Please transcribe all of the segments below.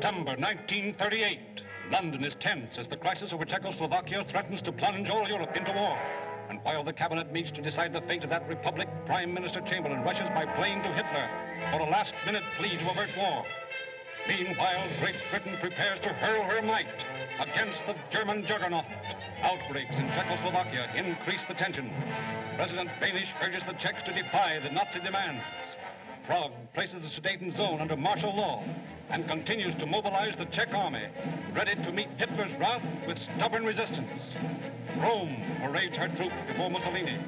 September 1938. London is tense as the crisis over Czechoslovakia threatens to plunge all Europe into war. And while the cabinet meets to decide the fate of that republic, Prime Minister Chamberlain rushes by plane to Hitler for a last-minute plea to avert war. Meanwhile, Great Britain prepares to hurl her might against the German juggernaut. Outbreaks in Czechoslovakia increase the tension. President Beneš urges the Czechs to defy the Nazi demands. Prague places the Sudeten zone under martial law and continues to mobilize the Czech army, ready to meet Hitler's wrath with stubborn resistance. Rome parades her troops before Mussolini,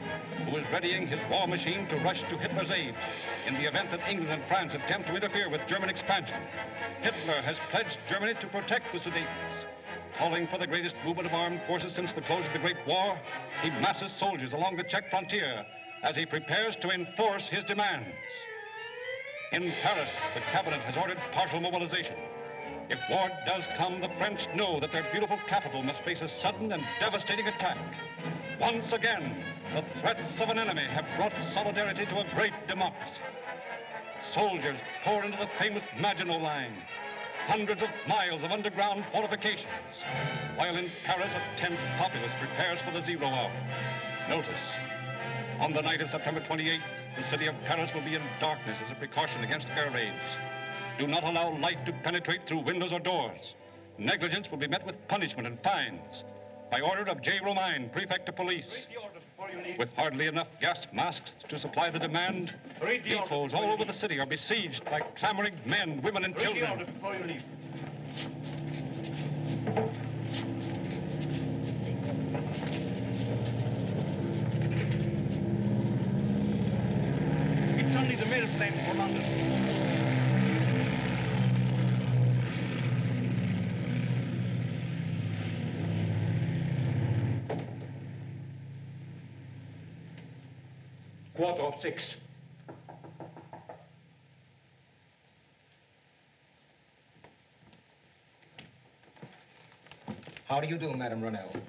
who is readying his war machine to rush to Hitler's aid in the event that England and France attempt to interfere with German expansion. Hitler has pledged Germany to protect the Sudetens. Calling for the greatest movement of armed forces since the close of the Great War, he masses soldiers along the Czech frontier as he prepares to enforce his demands. In Paris, the cabinet has ordered partial mobilization. If war does come, the French know that their beautiful capital must face a sudden and devastating attack. Once again, the threats of an enemy have brought solidarity to a great democracy. Soldiers pour into the famous Maginot Line, hundreds of miles of underground fortifications, while in Paris a tense populace prepares for the zero hour. Notice, on the night of September 28th, the city of Paris will be in darkness as a precaution against air raids. Do not allow light to penetrate through windows or doors. Negligence will be met with punishment and fines. By order of J. Romaine, Prefect of Police. With hardly enough gas masks to supply the demand, depots all over the city are besieged by clamoring men, women, and children. It's only the mail plane for London. Quarter of six. How do you do, Madame Ronell?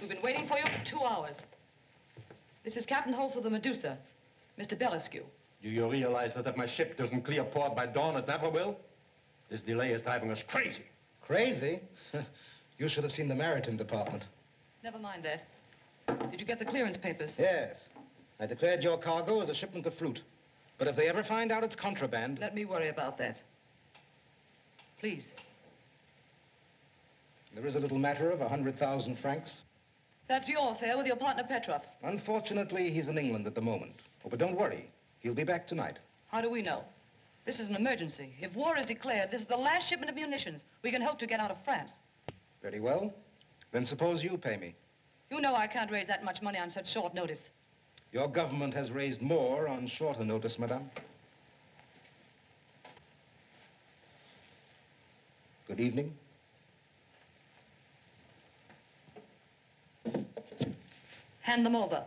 We've been waiting for you for two hours. This is Captain Holtz of the Medusa, Mr. Belescu. Do you realize that if my ship doesn't clear port by dawn, it never will? This delay is driving us crazy. Crazy? you should have seen the Maritime Department. Never mind that. Did you get the clearance papers? Yes. I declared your cargo as a shipment of fruit. But if they ever find out it's contraband... Let me worry about that. Please. There is a little matter of a 100,000 francs. That's your affair with your partner Petroff. Unfortunately, he's in England at the moment. Oh, but don't worry. He'll be back tonight. How do we know? This is an emergency. If war is declared, this is the last shipment of munitions we can hope to get out of France. Very well. Then suppose you pay me. You know I can't raise that much money on such short notice. Your government has raised more on shorter notice, madame. Good evening. Hand them over.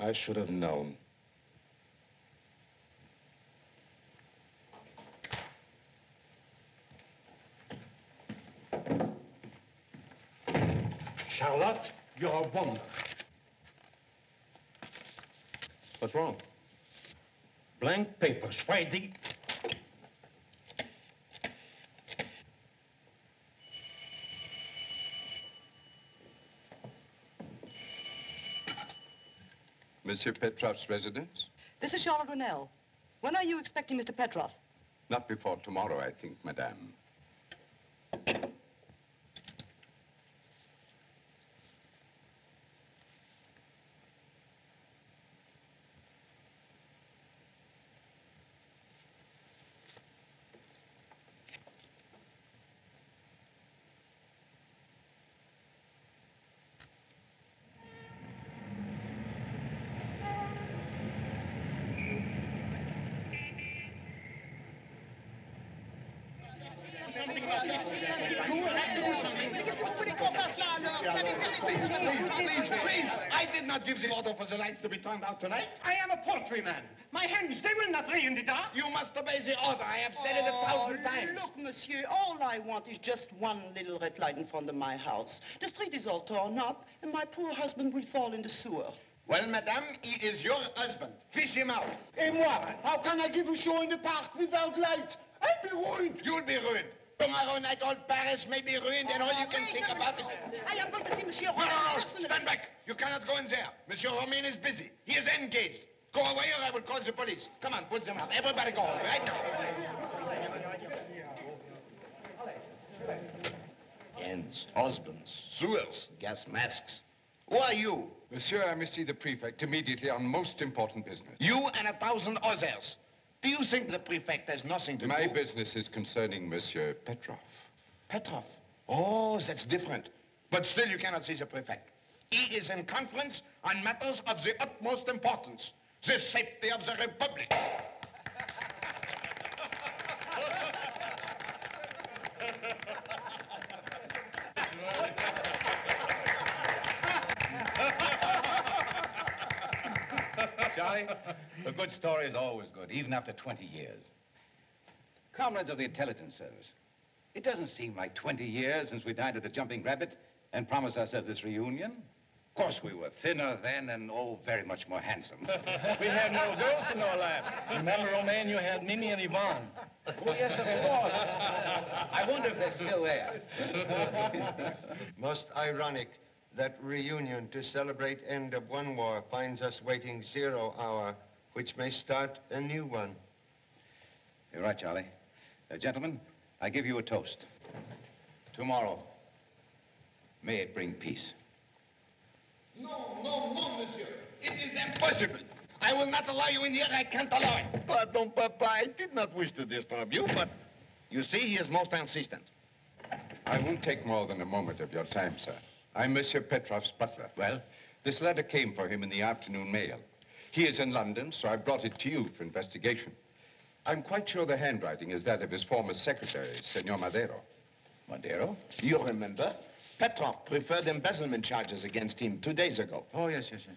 I should have known. Charlotte, you're a wonder. What's wrong? Blank papers. Why the... Monsieur Petroff's residence? This is Charlotte Rennell. When are you expecting Mr. Petroff? Not before tomorrow, I think, madame. Please, please, I did not give the order for the lights to be turned out tonight. I am a poultryman. My hens, they will not lay in the dark. You must obey the order. I have said it a thousand oh, times. Look, monsieur, all I want is just one little red light in front of my house. The street is all torn up, and my poor husband will fall in the sewer. Well, madame, he is your husband. Fish him out. Et moi, how can I give a show in the park without lights? I'll be ruined. You'll be ruined. Tomorrow night, all Paris may be ruined, and all you can oh, think about is... I am going to see Monsieur No, no, no, personally. stand back. You cannot go in there. Monsieur Romaine is busy. He is engaged. Go away or I will call the police. Come on, put them out. Everybody go home, right now. Ends, husbands, sewers, gas masks. Who are you? Monsieur, I must see the prefect immediately on most important business. You and a thousand others. Do you think the prefect has nothing to My do? My business is concerning Monsieur Petroff. Petroff. Oh, that's different. But still, you cannot see the prefect. He is in conference on matters of the utmost importance. The safety of the Republic. Charlie, a good story is always good, even after 20 years. Comrades of the intelligence service, it doesn't seem like 20 years since we dined at the Jumping Rabbit and promised ourselves this reunion. Of course, we were thinner then and, oh, very much more handsome. We had no girls in our lap. Remember, Romaine, you had Mimi and Yvonne. Oh, yes, of course. I wonder if they're still there. Most ironic that reunion to celebrate end of one war finds us waiting zero hour, which may start a new one. You're right, Charlie. Uh, gentlemen, I give you a toast. Tomorrow, may it bring peace. No, no, no, monsieur. It is impossible. I will not allow you in here. I can't allow it. Pardon, Papa. I did not wish to disturb you, but you see, he is most insistent. I won't take more than a moment of your time, sir. I'm Monsieur Petroff's butler. Well, this letter came for him in the afternoon mail. He is in London, so I brought it to you for investigation. I'm quite sure the handwriting is that of his former secretary, Senor Madero. Madero? You remember? Petroff preferred embezzlement charges against him two days ago. Oh, yes, yes, yes.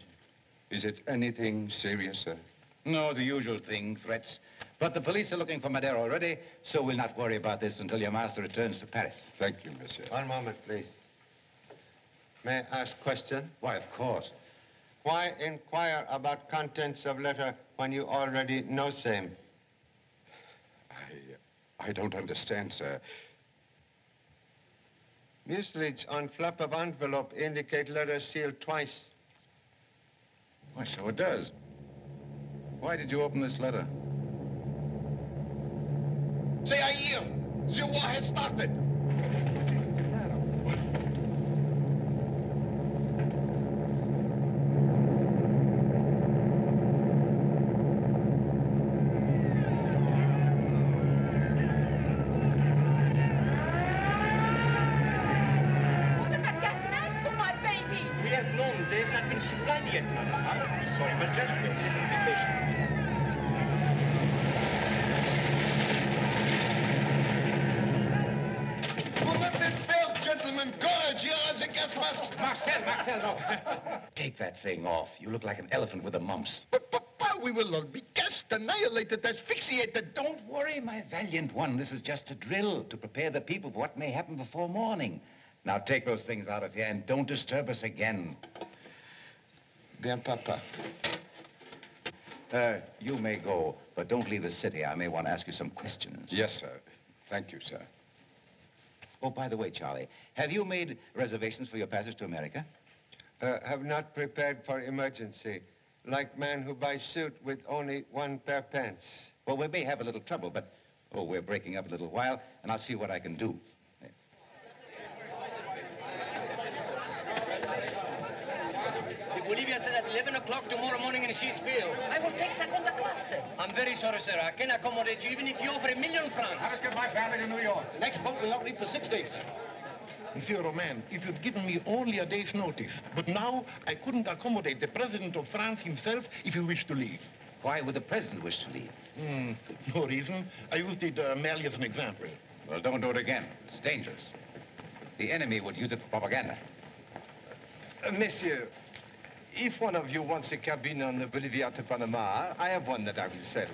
Is it anything serious, sir? No, the usual thing, threats. But the police are looking for Madero already, so we'll not worry about this until your master returns to Paris. Thank you, monsieur. One moment, please. May I ask question? Why, of course. Why inquire about contents of letter when you already know same? I, I don't understand, sir. Mucilage on flap of envelope indicate letter sealed twice. Why, so it does. Why did you open this letter? Say, I hear. The war has started. Annihilated, asphyxiated. Don't worry, my valiant one. This is just a drill to prepare the people for what may happen before morning. Now take those things out of here and don't disturb us again. Bien, Papa. Uh, you may go, but don't leave the city. I may want to ask you some questions. Yes, sir. Thank you, sir. Oh, by the way, Charlie, have you made reservations for your passage to America? Uh, have not prepared for emergency. Like man who buys suit with only one pair pants. Well, we may have a little trouble, but, oh, we're breaking up a little while, and I'll see what I can do. Yes. If Olivia said at 11 o'clock tomorrow morning in she's. I will take segunda classe. I'm very sorry, sir. I can accommodate you even if you offer a million francs. I must get my family to New York. The next boat will not leave for six days, sir. Monsieur Romaine, if you'd given me only a day's notice, but now I couldn't accommodate the President of France himself if he wished to leave. Why would the president wish to leave? Hmm, no reason. I used it uh, merely as an example. Well, don't do it again. It's dangerous. The enemy would use it for propaganda. Uh, monsieur, if one of you wants a cabin on the Bolivia to Panama, I have one that I will sell.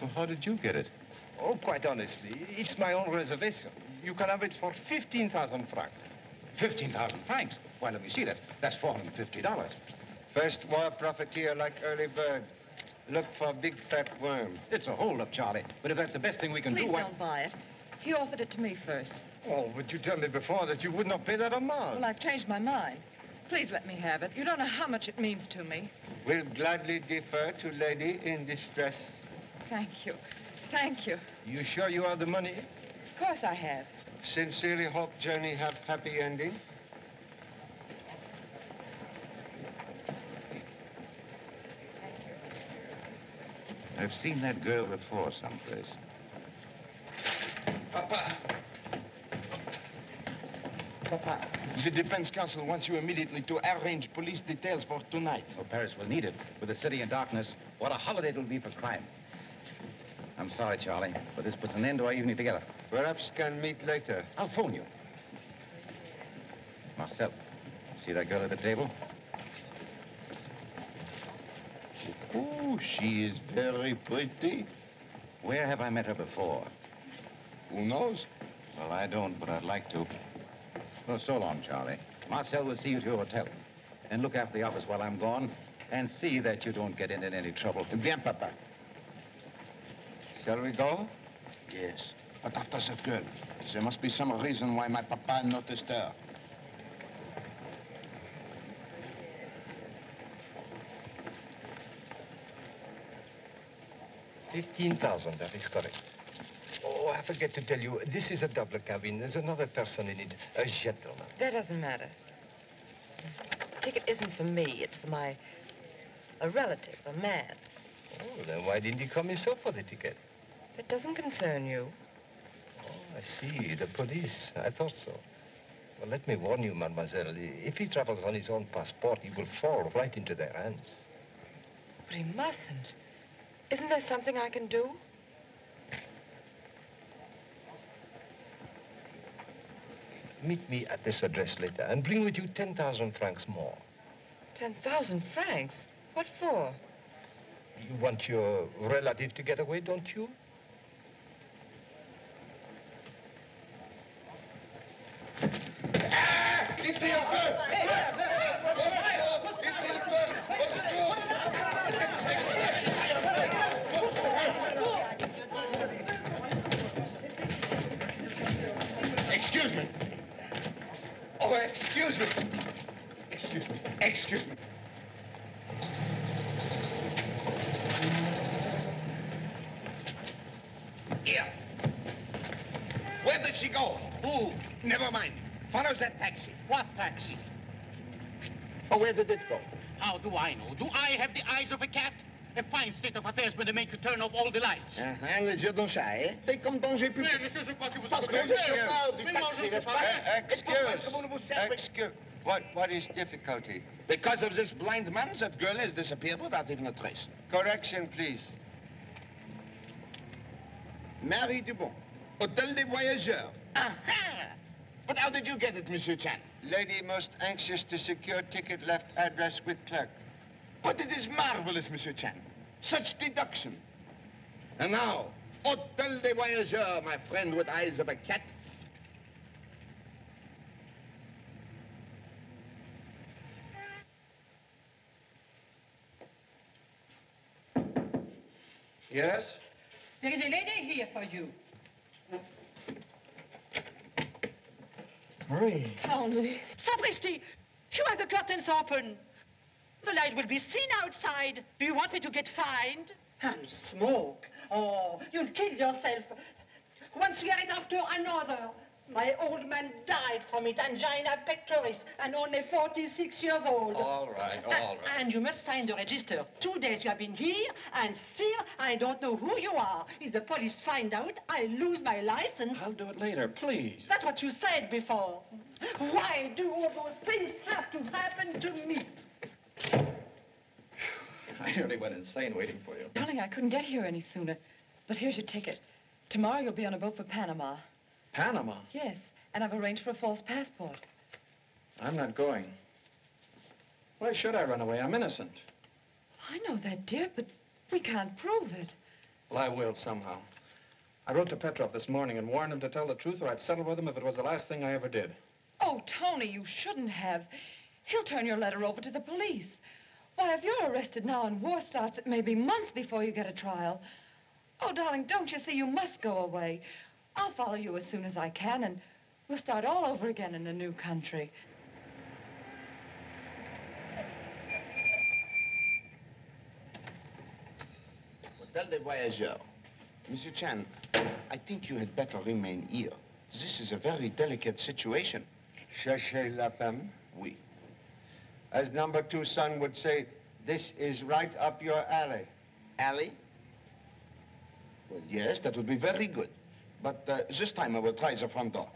Well, how did you get it? Oh, quite honestly, it's my own reservation. You can have it for 15,000 francs. 15,000 francs? Why, let me see that. That's $450. First war profiteer like early bird. Look for a big fat worm. It's a holdup, Charlie. But if that's the best thing we can Please do, why... don't buy it. He offered it to me first. Oh, but you told me before that you would not pay that amount. Well, I've changed my mind. Please let me have it. You don't know how much it means to me. We'll gladly defer to lady in distress. Thank you. Thank you. You sure you have the money? Of course I have. Sincerely hope journey have happy ending. I've seen that girl before someplace. Papa. Papa, the defense counsel wants you immediately to arrange police details for tonight. Oh, Paris will need it. With the city in darkness, what a holiday it will be for crime. I'm sorry, Charlie, but this puts an end to our evening together. Perhaps we can meet later. I'll phone you. Marcel, see that girl at the table? Oh, she is very pretty. Where have I met her before? Who knows? Well, I don't, but I'd like to. Well, so long, Charlie. Marcel will see you to your hotel. And look after the office while I'm gone. And see that you don't get into any trouble. Bien, Papa. Shall we go? Yes. But after that girl, there must be some reason why my papa noticed her. Fifteen thousand, that is correct. Oh, I forget to tell you, this is a double cabin. There's another person in it, a gentleman. That doesn't matter. The ticket isn't for me. It's for my... a relative, a man. Oh, then why didn't he come himself for the ticket? It doesn't concern you. Oh, I see. The police. I thought so. Well, let me warn you, mademoiselle. If he travels on his own passport, he will fall right into their hands. But he mustn't. Isn't there something I can do? Meet me at this address later and bring with you 10,000 francs more. 10,000 francs? What for? You want your relative to get away, don't you? Excuse me. Oh, excuse me. Excuse me. Excuse me. Here. Where did she go? Who? Never mind. Follow that taxi. What taxi? Oh, where did it go? How do I know? Do I have the eyes of a cat? A fine state of affairs when they make you turn off all the lights. Uh-huh, les yeux d'un chat, hein? Et comme danger public. Mais, monsieur, je crois que vous Parce êtes que le chauffeur du Mais non, taxi, n'est-ce pas? pas. Uh, Et pourquoi est-ce que vous ne vous servez- Excuse. What, what is difficulty? Because of this blind man, that girl has disappeared without even a trace. Correction, please. Marie Dubon, Hôtel des Voyageurs. Aha! But how did you get it, Monsieur Chan? Lady most anxious to secure ticket left address with clerk. But it is marvelous, Monsieur Chan. Such deduction. And now, Hôtel des Voyageurs, my friend with eyes of a cat. Yes? There is a lady here for you. Marie. me, Sapristi, you have the curtains open. The light will be seen outside. Do you want me to get fined? And smoke. Oh, you'll kill yourself. One cigarette after another. My old man died from it, angina pectoris, and only 46 years old. All right, all right. And you must sign the register. Two days you have been here, and still I don't know who you are. If the police find out, I lose my license. I'll do it later, please. That's what you said before. Why do all those things have to happen to me? I nearly went insane waiting for you. Darling, I couldn't get here any sooner. But here's your ticket. Tomorrow you'll be on a boat for Panama. Panama? Yes, and I've arranged for a false passport. I'm not going. Why should I run away? I'm innocent. I know that, dear, but we can't prove it. Well, I will somehow. I wrote to Petroff this morning and warned him to tell the truth or I'd settle with him if it was the last thing I ever did. Oh, Tony, you shouldn't have. He'll turn your letter over to the police. Why, if you're arrested now and war starts, it may be months before you get a trial. Oh, darling, don't you see? You must go away. I'll follow you as soon as I can, and we'll start all over again in a new country. Hotel des Voyageurs. Monsieur Chan, I think you had better remain here. This is a very delicate situation. Cherchez la femme. Oui. As number two son would say, this is right up your alley. Alley? Well, yes, that would be very good. But uh, this time I will try the front door.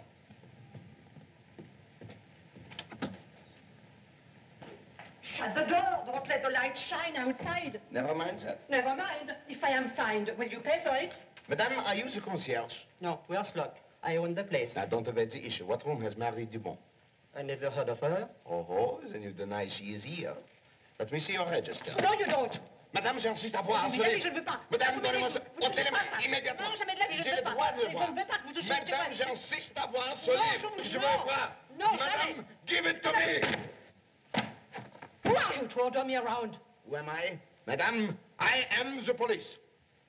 Shut the door. Don't let the light shine outside. Never mind that. Never mind. If I am fined, will you pay for it? Madame, are you the concierge? No, we are slot. I own the place. Now, don't evade the issue. What room has Marie Dubon? I never heard of her. Oh, oh, then you deny she is here. Let me see your register. No, you don't. Madame, j'insiste à voir Mais harceler. je ne veux pas. Madame, donnez-moi me ça. dites- vous ne Ôtez les touchez mains, pas ça. immédiatement. Non, jamais de la vie, je ne J'ai veux le pas. droit de le Je voir. ne veux pas que vous touchiez, Madame, je pas. j'insiste à voir ce Non, livre. je Je veux voir. Non, Madame, give it to me. Who are you to order me around? Who am I? Madame, I am the police.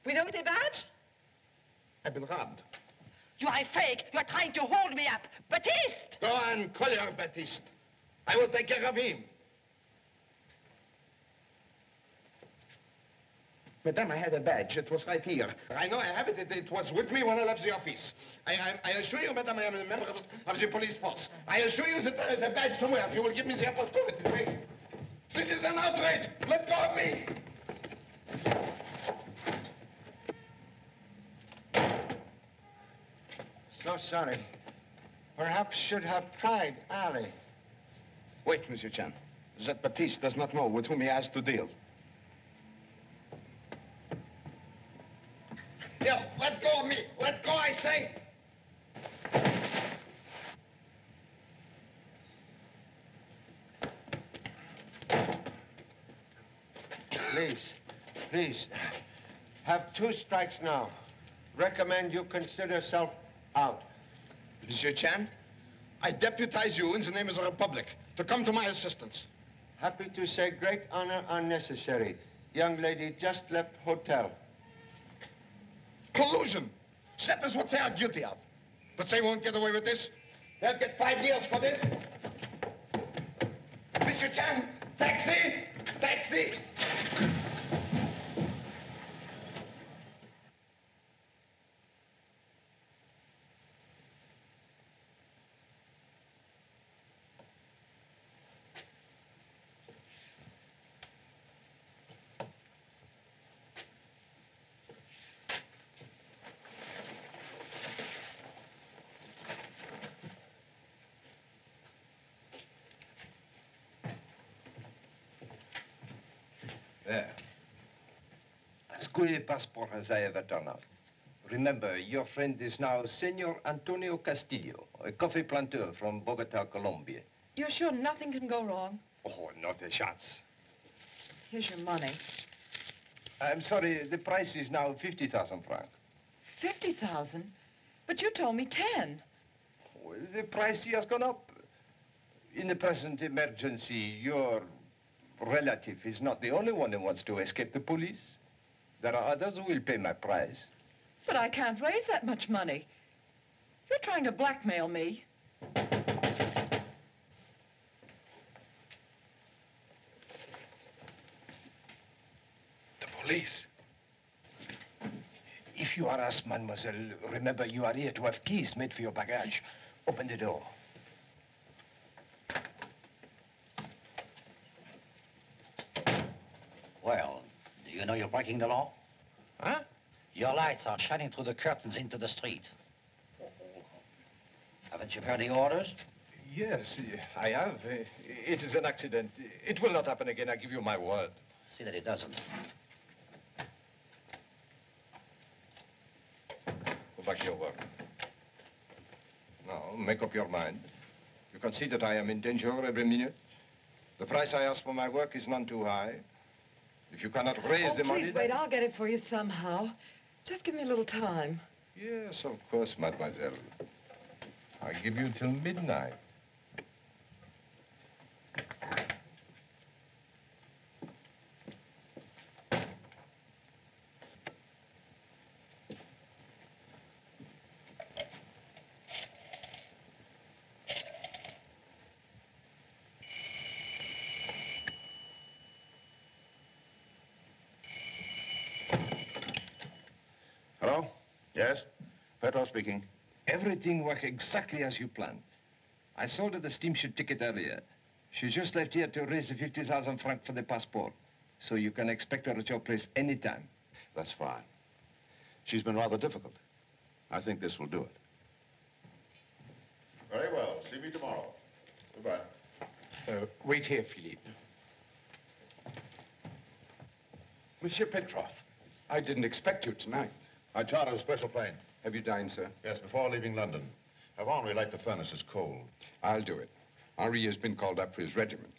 Without a badge? I've been robbed. You are a fake. You are trying to hold me up. Baptiste! Go on, call your Baptiste. I will take care of him. Madame, I had a badge. It was right here. I know I have it. It, it was with me when I left the office. I, I, I assure you, Madame, I am a member of, of the police force. I assure you that there is a badge somewhere. If you will give me the opportunity. This is an outrage. Let go of me. So sorry. Perhaps should have tried alley. Wait, Monsieur Chan. That Baptiste does not know with whom he has to deal. Here, let go of me. Let go, I say. Please, please. Have two strikes now. Recommend you consider yourself out. Monsieur Chan, I deputize you in the name of the Republic to come to my assistance. Happy to say great honor unnecessary. Young lady just left hotel. Collusion. That is what they are guilty of. But they won't get away with this. They'll get five years for this. Monsieur Chan, taxi! Taxi! Eh. There. As good a passport as I ever turned out. Remember, your friend is now Senor Antonio Castillo, a coffee planter from Bogota, Colombia. You're sure nothing can go wrong? Oh, not a chance. Here's your money. I'm sorry, the price is now 50,000 francs. 50,000? But you told me 10. Well, the price has gone up. In the present emergency, your relative is not the only one who wants to escape the police. There are others who will pay my price. But I can't raise that much money. You're trying to blackmail me. The police? If you are asked, mademoiselle, remember you are here to have keys made for your baggage. Open the door. Well, do you know you're breaking the law? Huh? Your lights are shining through the curtains into the street. Haven't you heard the orders? Yes, I have. Uh, it is an accident. It will not happen again, I give you my word. See that it doesn't. Go back to your work. Now, make up your mind. You can see that I am in danger every minute. The price I ask for my work is none too high. If you cannot raise oh, the money... please wait. I'll get it for you somehow. Just give me a little time. Yes, of course, mademoiselle. I give you till midnight. Yes? Petroff speaking. Everything worked exactly as you planned. I sold her the steamship ticket earlier. She just left here to raise the 50,000 francs for the passport. So you can expect her at your place anytime. That's fine. She's been rather difficult. I think this will do it. Very well. See me tomorrow. Goodbye. Uh, wait here, Philippe. Monsieur Petroff, I didn't expect you tonight. I chartered a special plane. Have you dined, sir? Yes, before leaving London. Have Henri light the furnaces cold. I'll do it. Henri has been called up for his regiment.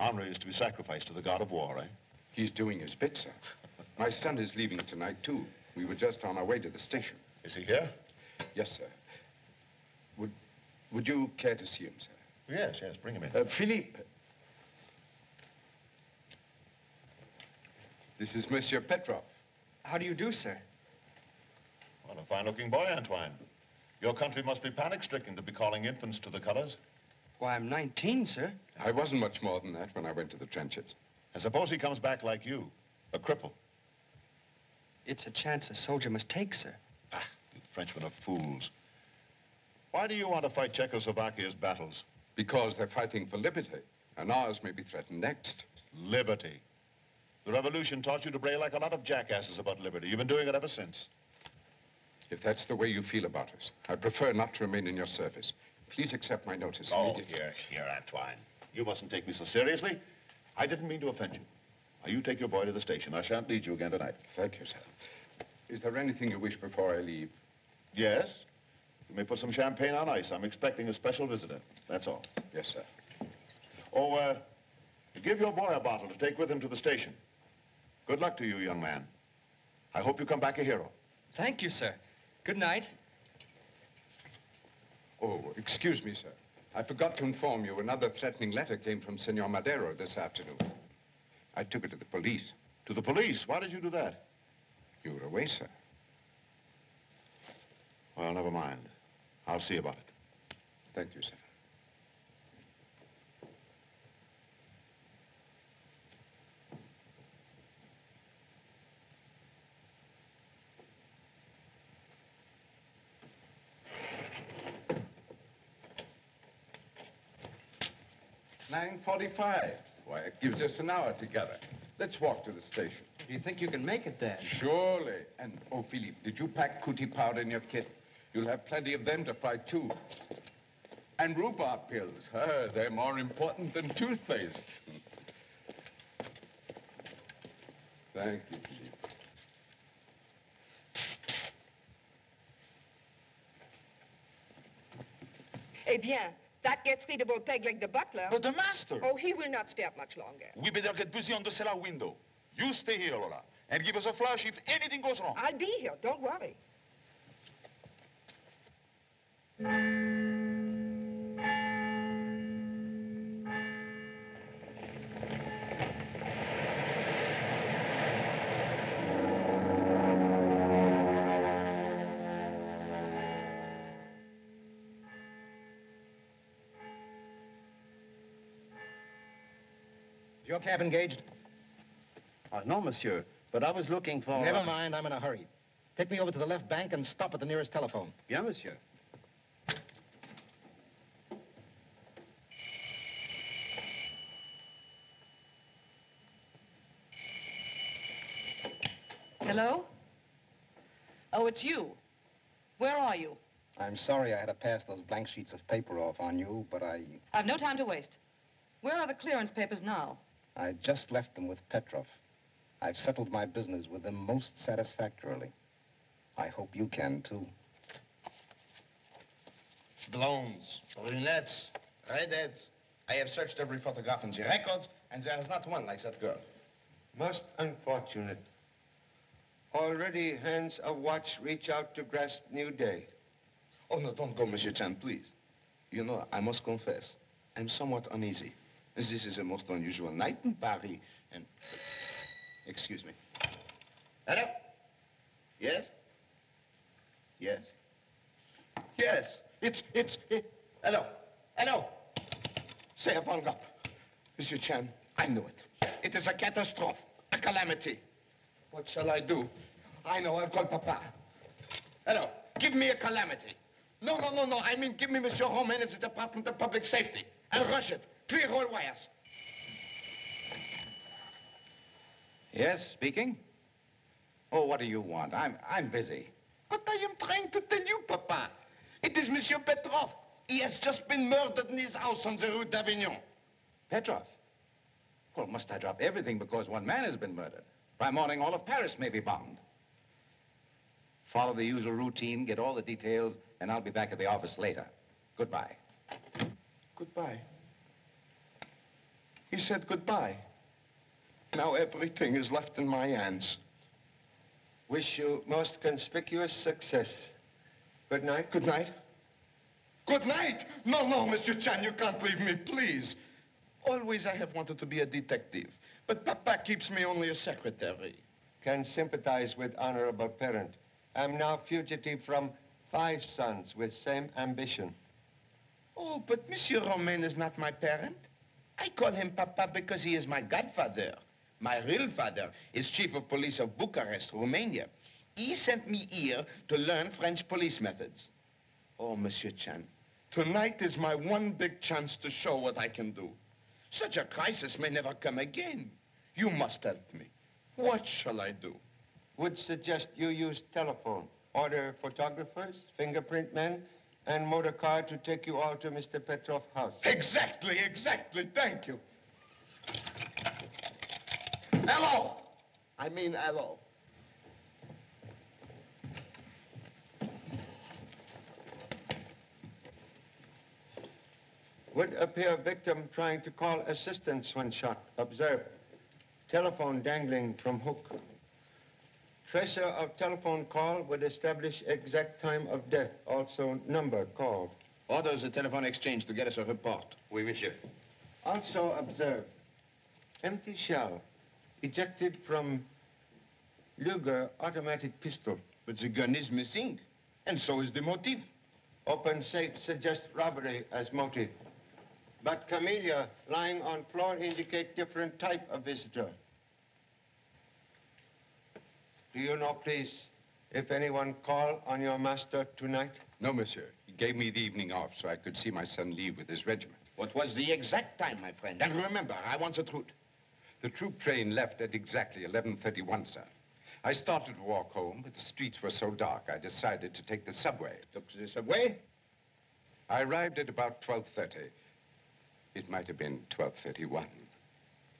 Henri is to be sacrificed to the god of war, eh? He's doing his bit, sir. My son is leaving tonight, too. We were just on our way to the station. Is he here? Yes, sir. Would, would you care to see him, sir? Yes, yes, bring him in. Uh, Philippe. This is Monsieur Petroff. How do you do, sir? What a fine-looking boy, Antoine. Your country must be panic-stricken to be calling infants to the colors. Why, I'm 19, sir. I wasn't much more than that when I went to the trenches. And suppose he comes back like you, a cripple. It's a chance a soldier must take, sir. Ah, you Frenchmen are fools. Why do you want to fight Czechoslovakia's battles? Because they're fighting for liberty, and ours may be threatened next. Liberty. The revolution taught you to bray like a lot of jackasses about liberty. You've been doing it ever since. If that's the way you feel about us, I'd prefer not to remain in your service. Please accept my notice Oh, immediately. here, here, Antoine. You mustn't take me so seriously. I didn't mean to offend you. Now, you take your boy to the station. I shan't need you again tonight. Thank you, sir. Is there anything you wish before I leave? Yes? You may put some champagne on ice. I'm expecting a special visitor. That's all. Yes, sir. Oh, uh, give your boy a bottle to take with him to the station. Good luck to you, young man. I hope you come back a hero. Thank you, sir. Good night. Oh, excuse me, sir. I forgot to inform you another threatening letter came from Senor Madero this afternoon. I took it to the police. To the police? Why did you do that? You were away, sir. Well, never mind. I'll see about it. Thank you, sir. Nine forty-five. Why, it gives us an hour together. Let's walk to the station. Do you think you can make it then? Surely. And, oh, Philippe, did you pack cootie powder in your kit? You'll have plenty of them to fight, too. And rhubarb pills. They're more important than toothpaste. Thank you, Philippe. Eh bien, that gets rid of old peg like the butler. But the master! Oh, he will not stay up much longer. We better get busy on the cellar window. You stay here, Lola, and give us a flash if anything goes wrong. I'll be here, don't worry. Cab engaged? Uh, no, monsieur. But I was looking for... Never mind, I'm in a hurry. Take me over to the left bank and stop at the nearest telephone. Bien, monsieur. Hello? Oh, it's you. Where are you? I'm sorry I had to pass those blank sheets of paper off on you, but I... I've no time to waste. Where are the clearance papers now? I just left them with Petroff. I've settled my business with them most satisfactorily. I hope you can, too. Blondes, brunettes, redheads. I have searched every photograph in the records, and there is not one like that girl. Most unfortunate. Already hands of watch reach out to grasp new day. Oh, no, don't go, Monsieur Chan, please. You know, I must confess, I'm somewhat uneasy. This is a most unusual night in Paris, and... Excuse me. Hello? Yes? Yes? Yes, it's, it's, it. Hello? Hello? Say upon God. Monsieur Chan, I knew it. It is a catastrophe, a calamity. What shall I do? I know, I'll call Papa. Hello, give me a calamity. No, no, no, no, I mean give me Monsieur Romaine at the Department of Public Safety. I'll rush it. Clear all wires. Yes, speaking? Oh, what do you want? I'm, I'm busy. But I am trying to tell you, Papa. It is Monsieur Petroff. He has just been murdered in his house on the Rue d'Avignon. Petroff? Well, must I drop everything because one man has been murdered? By morning, all of Paris may be bombed. Follow the usual routine, get all the details, and I'll be back at the office later. Goodbye. Goodbye. He said goodbye. Now everything is left in my hands. Wish you most conspicuous success. Good night. Good night. Good night. No, no, Mr. Chan, you can't leave me, please. Always I have wanted to be a detective, but Papa keeps me only a secretary. Can sympathize with honorable parent. I'm now fugitive from five sons with same ambition. Oh, but Monsieur Romaine is not my parent. I call him Papa because he is my godfather. My real father is chief of police of Bucharest, Romania. He sent me here to learn French police methods. Oh, Monsieur Chan, tonight is my one big chance to show what I can do. Such a crisis may never come again. You must help me. What shall I do? Would suggest you use telephone. Order photographers, fingerprint men, and motor car to take you all to Mr. Petroff's house. Exactly, exactly. Thank you. Hello. I mean, hello. Would appear victim trying to call assistance when shot. Observe. Telephone dangling from hook. Tracer of telephone call would establish exact time of death, also number called. Orders the telephone exchange to get us a report. Oui, monsieur. Also observe. Empty shell, ejected from Luger automatic pistol. But the gun is missing, and so is the motive. Open safe suggests robbery as motive. But camellia lying on floor indicate different type of visitor. Do you know, please, if anyone call on your master tonight? No, monsieur. He gave me the evening off so I could see my son leave with his regiment. What was the exact time, my friend? And remember, I want the truth. The troop train left at exactly 11.31, sir. I started to walk home, but the streets were so dark, I decided to take the subway. Took the subway? I arrived at about 12.30. It might have been 12.31.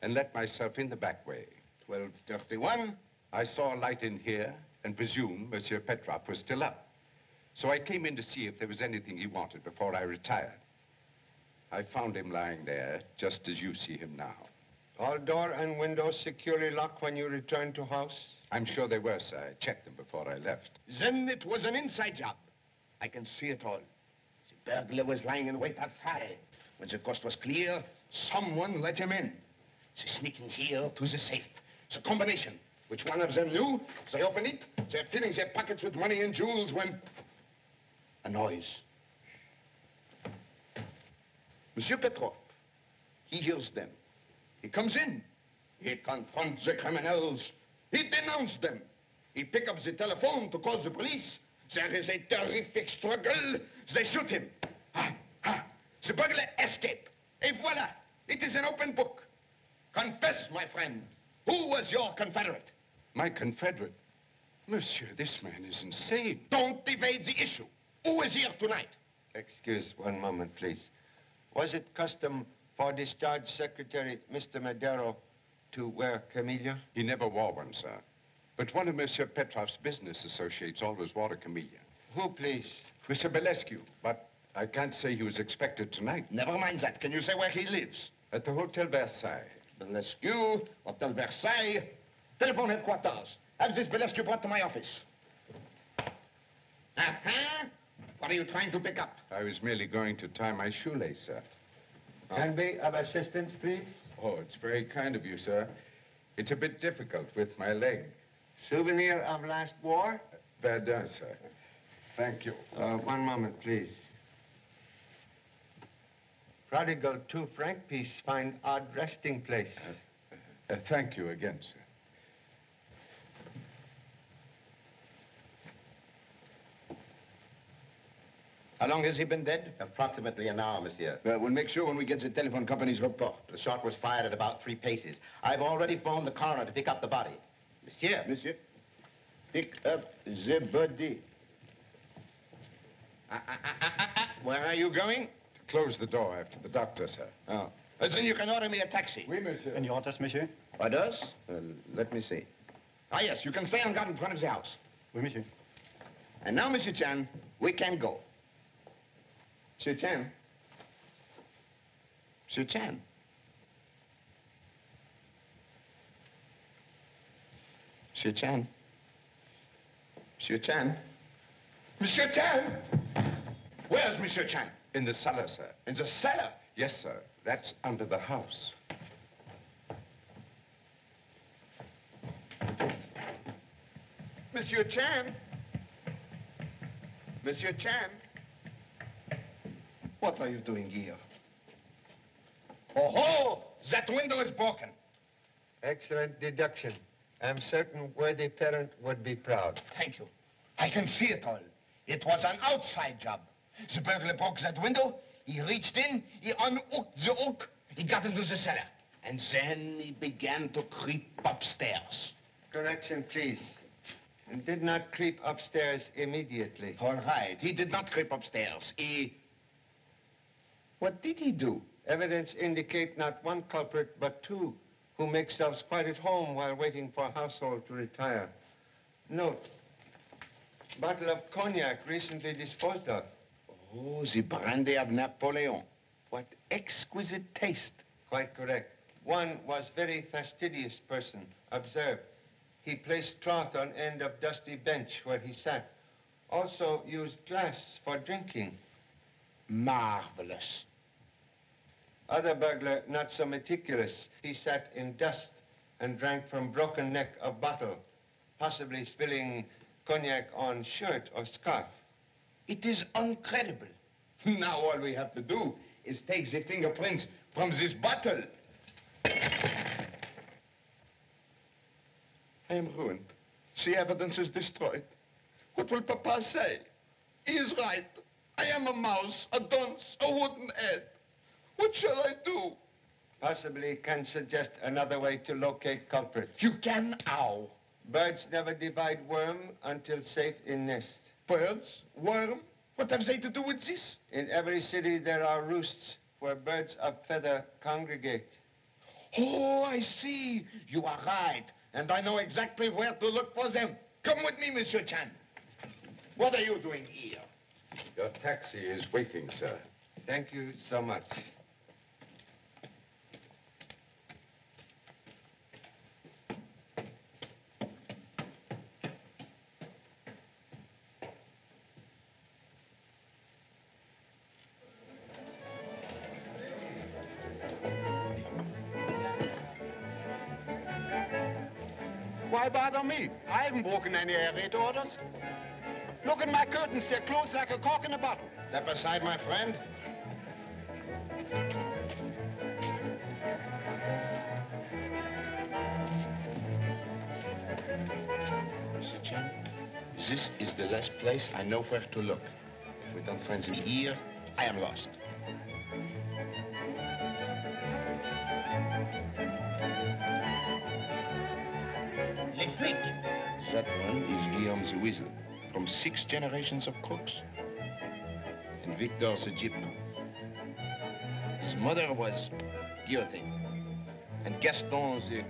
And let myself in the back way. 12.31? I saw a light in here and presumed Monsieur Petroff was still up. So I came in to see if there was anything he wanted before I retired. I found him lying there, just as you see him now. All door and windows securely locked when you returned to house? I'm sure they were, sir. I checked them before I left. Then it was an inside job. I can see it all. The burglar was lying in wait outside. When the coast was clear, someone let him in. They sneaked in here to the safe. It's a combination. Which one of them knew? They open it, they're filling their pockets with money and jewels when... A noise. Monsieur Petroff, he hears them. He comes in. He confronts the criminals. He denounces them. He picks up the telephone to call the police. There is a terrific struggle. They shoot him. Ah, ah. The burglar escape. Et voila. It is an open book. Confess, my friend. Who was your confederate? My confederate? Monsieur, this man is insane. Don't evade the issue. Who is here tonight? Excuse one moment, please. Was it custom for discharged secretary, Mr. Madero, to wear camellia? He never wore one, sir. But one of Monsieur Petroff's business associates always wore a camellia. Who, please? Mr. Belescu, but I can't say he was expected tonight. Never mind that. Can you say where he lives? At the Hotel Versailles. Belescu, Hotel Versailles. Telephone headquarters. Have this Belescu brought to my office. Uh-huh. What are you trying to pick up? I was merely going to tie my shoelace, sir. Can be of assistance, please? Oh, it's very kind of you, sir. It's a bit difficult with my leg. Souvenir of last war? Bad Verdun, sir. Thank you. Uh, one moment, please. Prodigal two franc piece find odd resting place. Uh, uh, thank you again, sir. How long has he been dead? Approximately an hour, monsieur. Well, we'll make sure when we get the telephone company's report. The shot was fired at about three paces. I've already phoned the coroner to pick up the body. Monsieur. Monsieur, pick up the body. Where are you going? To close the door after the doctor, sir. Oh. Uh, then you can order me a taxi. Oui, monsieur. And your orders, monsieur? Orders? Uh, let me see. Ah, yes, you can stay on guard in front of the house. Oui, monsieur. And now, Monsieur Chan, we can go. Monsieur Chan. Monsieur Chan. Monsieur Chan. Monsieur Chan. Monsieur Chan! Where's Monsieur Chan? In the cellar, sir. In the cellar? Yes, sir. That's under the house. Monsieur Chan? Monsieur Chan? What are you doing here? Oh! That window is broken. Excellent deduction. I'm certain worthy parent would be proud. Thank you. I can see it all. It was an outside job. The burglar broke that window. He reached in, he unhooked the hook, he got into the cellar. And then he began to creep upstairs. Correction, please. And did not creep upstairs immediately. All right. He did not creep upstairs. He... What did he do? Evidence indicate not one culprit, but two, who make themselves quite at home while waiting for household to retire. Note, bottle of cognac recently disposed of. Oh, the brandy of Napoleon. What exquisite taste. Quite correct. One was very fastidious person. Observe, he placed cloth on end of dusty bench where he sat. Also used glass for drinking. Marvelous. Other burglar, not so meticulous. He sat in dust and drank from broken neck of bottle, possibly spilling cognac on shirt or scarf. It is incredible. Now all we have to do is take the fingerprints from this bottle. I am ruined. The evidence is destroyed. What will Papa say? He is right. I am a mouse, a dunce, a wooden head. What shall I do? Possibly can suggest another way to locate culprit. You can how? Birds never divide worm until safe in nest. Birds? Worm? What have they to do with this? In every city there are roosts where birds of feather congregate. Oh, I see. You are right. And I know exactly where to look for them. Come with me, Monsieur Chan. What are you doing here? Your taxi is waiting, sir. Thank you so much. I any air raid orders. Look at my curtains. They're closed like a cork in a bottle. Step aside, my friend. Mr. Chan, this is the last place I know where to look. If we don't find them here, I am lost. Guillaume the Weasel, from six generations of crooks. And Victor the Gyp. His mother was guillotine. And Gaston the...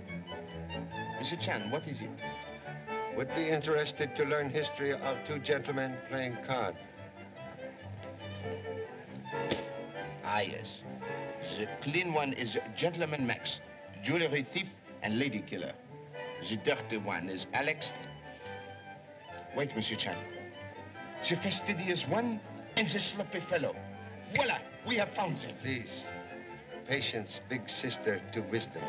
Mr. Chan, what is it? Would be interested to learn history of two gentlemen playing card. Ah, yes. The clean one is Gentleman Max, jewelry thief and lady killer. The dirty one is Alex. Wait, Monsieur Chan. The fastidious one and the sloppy fellow. Voila, we have found them. Please. Patience, big sister to wisdom.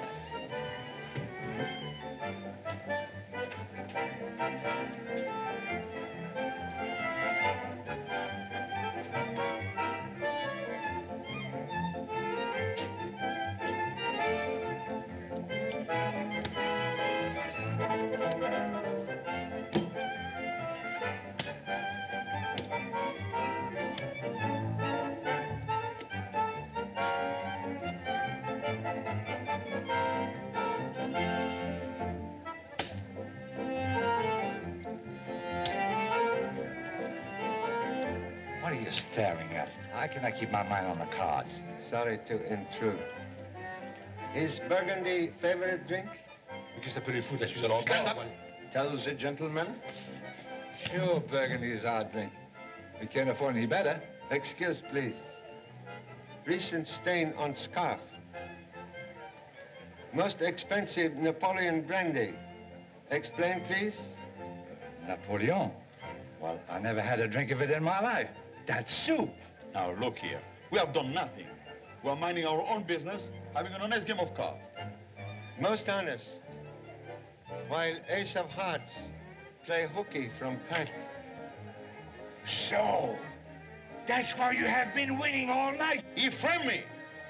Sorry to intrude. Is Burgundy favorite drink? Qu'est-ce que ça peut les foutre, la Suisse à leur Stand up. Tell the gentleman. Sure, Burgundy is our drink. We can't afford any better. Excuse, please. Recent stain on scarf. Most expensive Napoleon brandy. Explain, please. Napoleon? Well, I never had a drink of it in my life. That's soup. Now, look here. We have done nothing. We're minding our own business, having an honest game of cards. Most honest. While Ace of Hearts play hooky from pack. So, that's why you have been winning all night. He framed me.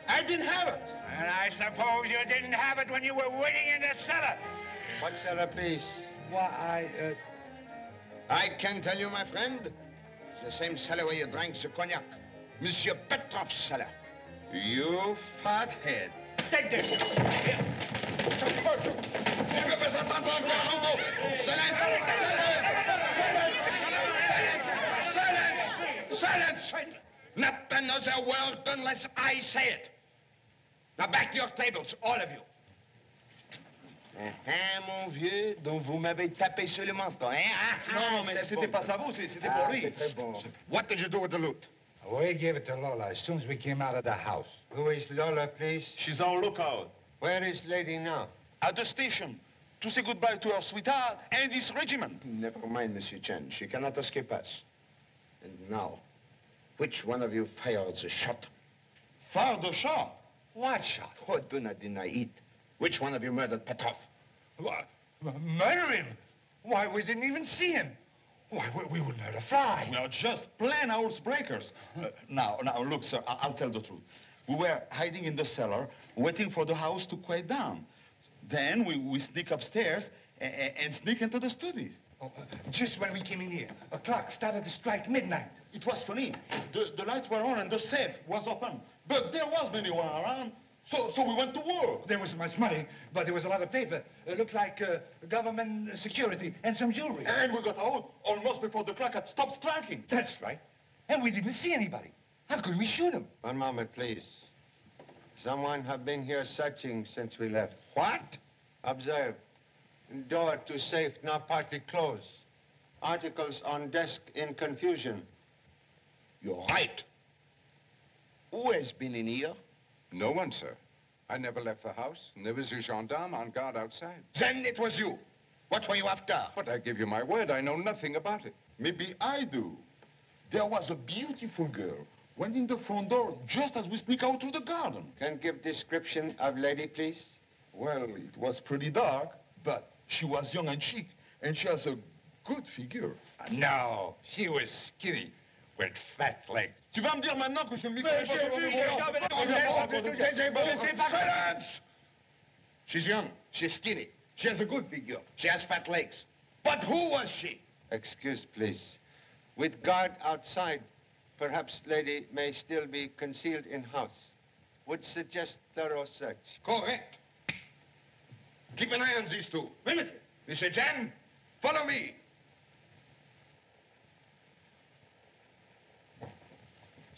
I didn't have it. And I suppose you didn't have it when you were waiting in the cellar. What cellar, please? Why, I, uh... I can tell you, my friend, it's the same cellar where you drank the cognac. Monsieur Petroff's cellar. You fathead. Take this. Silence! Silence! Not another word unless I say it. Now back to your tables, all of you. Hein, mon vieux, donc vous m'avez tapé sur le menton, hein? Ah, ah, Non, non, mais c'était pas ça. vous, c'était Ah, pour lui. What did you do with the loot? We gave it to Lola as soon as we came out of the house. Who is Lola, please? She's our lookout. Where is lady now? At the station. To say goodbye to her sweetheart and his regiment. Never mind, Monsieur Chan. She cannot escape us. And now, which one of you fired the shot? Fired the shot? What shot? Oh, do not deny it. Which one of you murdered Petroff? What? Murder him? Why, we didn't even see him. Why, we, we wouldn't hurt a fly. We are just plain housebreakers. Uh, now, now, look, sir, I- I'll tell the truth. We were hiding in the cellar, waiting for the house to quiet down. Then we, we sneak upstairs and, and sneak into the studios. Oh, uh, just when we came in here, a clock started to strike midnight. It was funny. The, the lights were on and the safe was open. But there wasn't anyone around. So, so we went to war. There wasn't much money, but there was a lot of paper. It looked like uh, government security and some jewelry. And we got out almost before the clock had stopped striking. That's right. And we didn't see anybody. How could we shoot him? One moment, please. Someone have been here searching since we left. What? Observe. Door to safe now partly closed. Articles on desk in confusion. You're right. Who has been in here? No one, sir. I never left the house, and there was a gendarme on guard outside. Then it was you. What were you after? But I give you my word, I know nothing about it. Maybe I do. There was a beautiful girl. Went in the front door just as we sneak out through the garden. Can give description of lady, please? Well, it was pretty dark, but she was young and chic, and she has a good figure. No, she was skinny with fat legs. Tu vas me dire maintenant que je me ah, Mais j'ai vu, j'ai jamais- Silence! She's young. She's skinny. She has a good figure. She has fat legs. But who was she? Excuse, please. With guard outside, perhaps lady may still be concealed in house. Would suggest thorough search. Correct. Keep an eye on these two. Oui, monsieur. Monsieur Chan, follow me.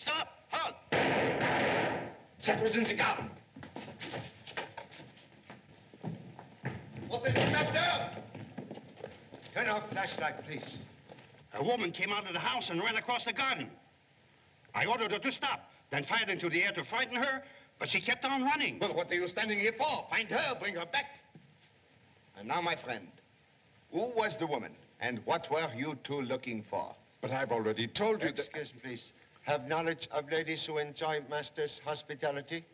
Stop! Halt! That was in the garden. What is it up there? Turn off flashlight, please. A woman came out of the house and ran across the garden. I ordered her to stop, then fired into the air to frighten her, but she kept on running. Well, what are you standing here for? Find her, bring her back. And now, my friend, who was the woman, and what were you two looking for? But I've already told you that... Excuse, please. Have knowledge of ladies who enjoy master's hospitality?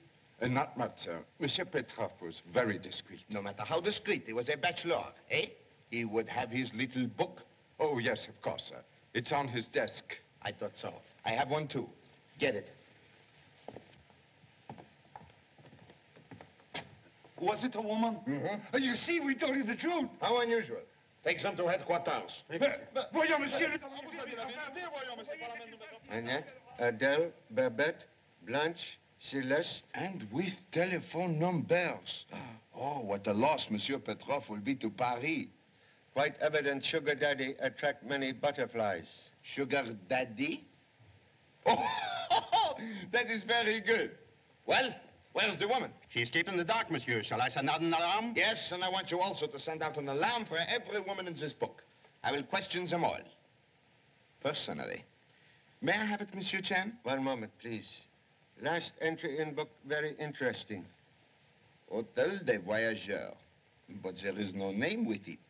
Uh, not much, sir. Monsieur Petroff was very discreet. No matter how discreet, he was a bachelor, eh? He would have his little book. Oh, yes, of course, sir. It's on his desk. I thought so. I have one, too. Get it. Was it a woman? Mm-hmm. Uh, you see, we told you the truth. How unusual. Take some to headquarters. Eh, voyons, monsieur. Annette, Adele, Babette, Blanche, Celeste. And with telephone numbers. Ah. Oh, what a loss Monsieur Petroff will be to Paris. Quite evident sugar daddy attract many butterflies. Sugar daddy? Oh, that is very good. Well, where's the woman? She's keeping the dark, monsieur. Shall I send out an alarm? Yes, and I want you also to send out an alarm for every woman in this book. I will question them all. Personally. May I have it, Monsieur Chan? One moment, please. Last entry in book, very interesting. Hôtel des Voyageurs. But there is no name with it.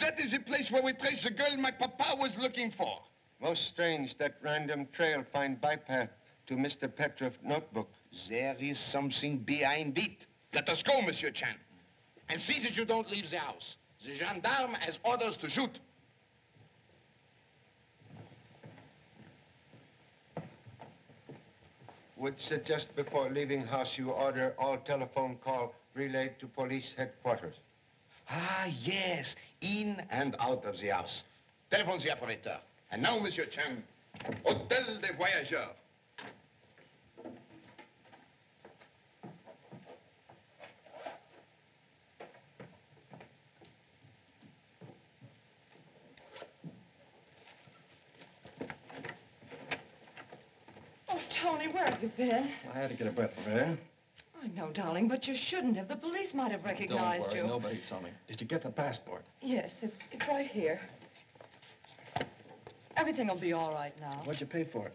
That is the place where we trace the girl my papa was looking for. Most strange that random trail find bypath to Mr. Petroff notebook. There is something behind it. Let us go, Monsieur Chan. And see that you don't leave the house. The gendarme has orders to shoot. Would suggest before leaving house you order all telephone call relayed to police headquarters. Ah, yes. In and out of the house. Telephone the operator. And now, Monsieur Chan, Hôtel des Voyageurs. Oh, Tony, where have you been? I had to get a breath of air. I know, darling, but you shouldn't have. The police might have recognized Don't worry, you. nobody saw me. Did you get the passport? Yes, it's, it's right here. Everything will be all right now. What'd you pay for it?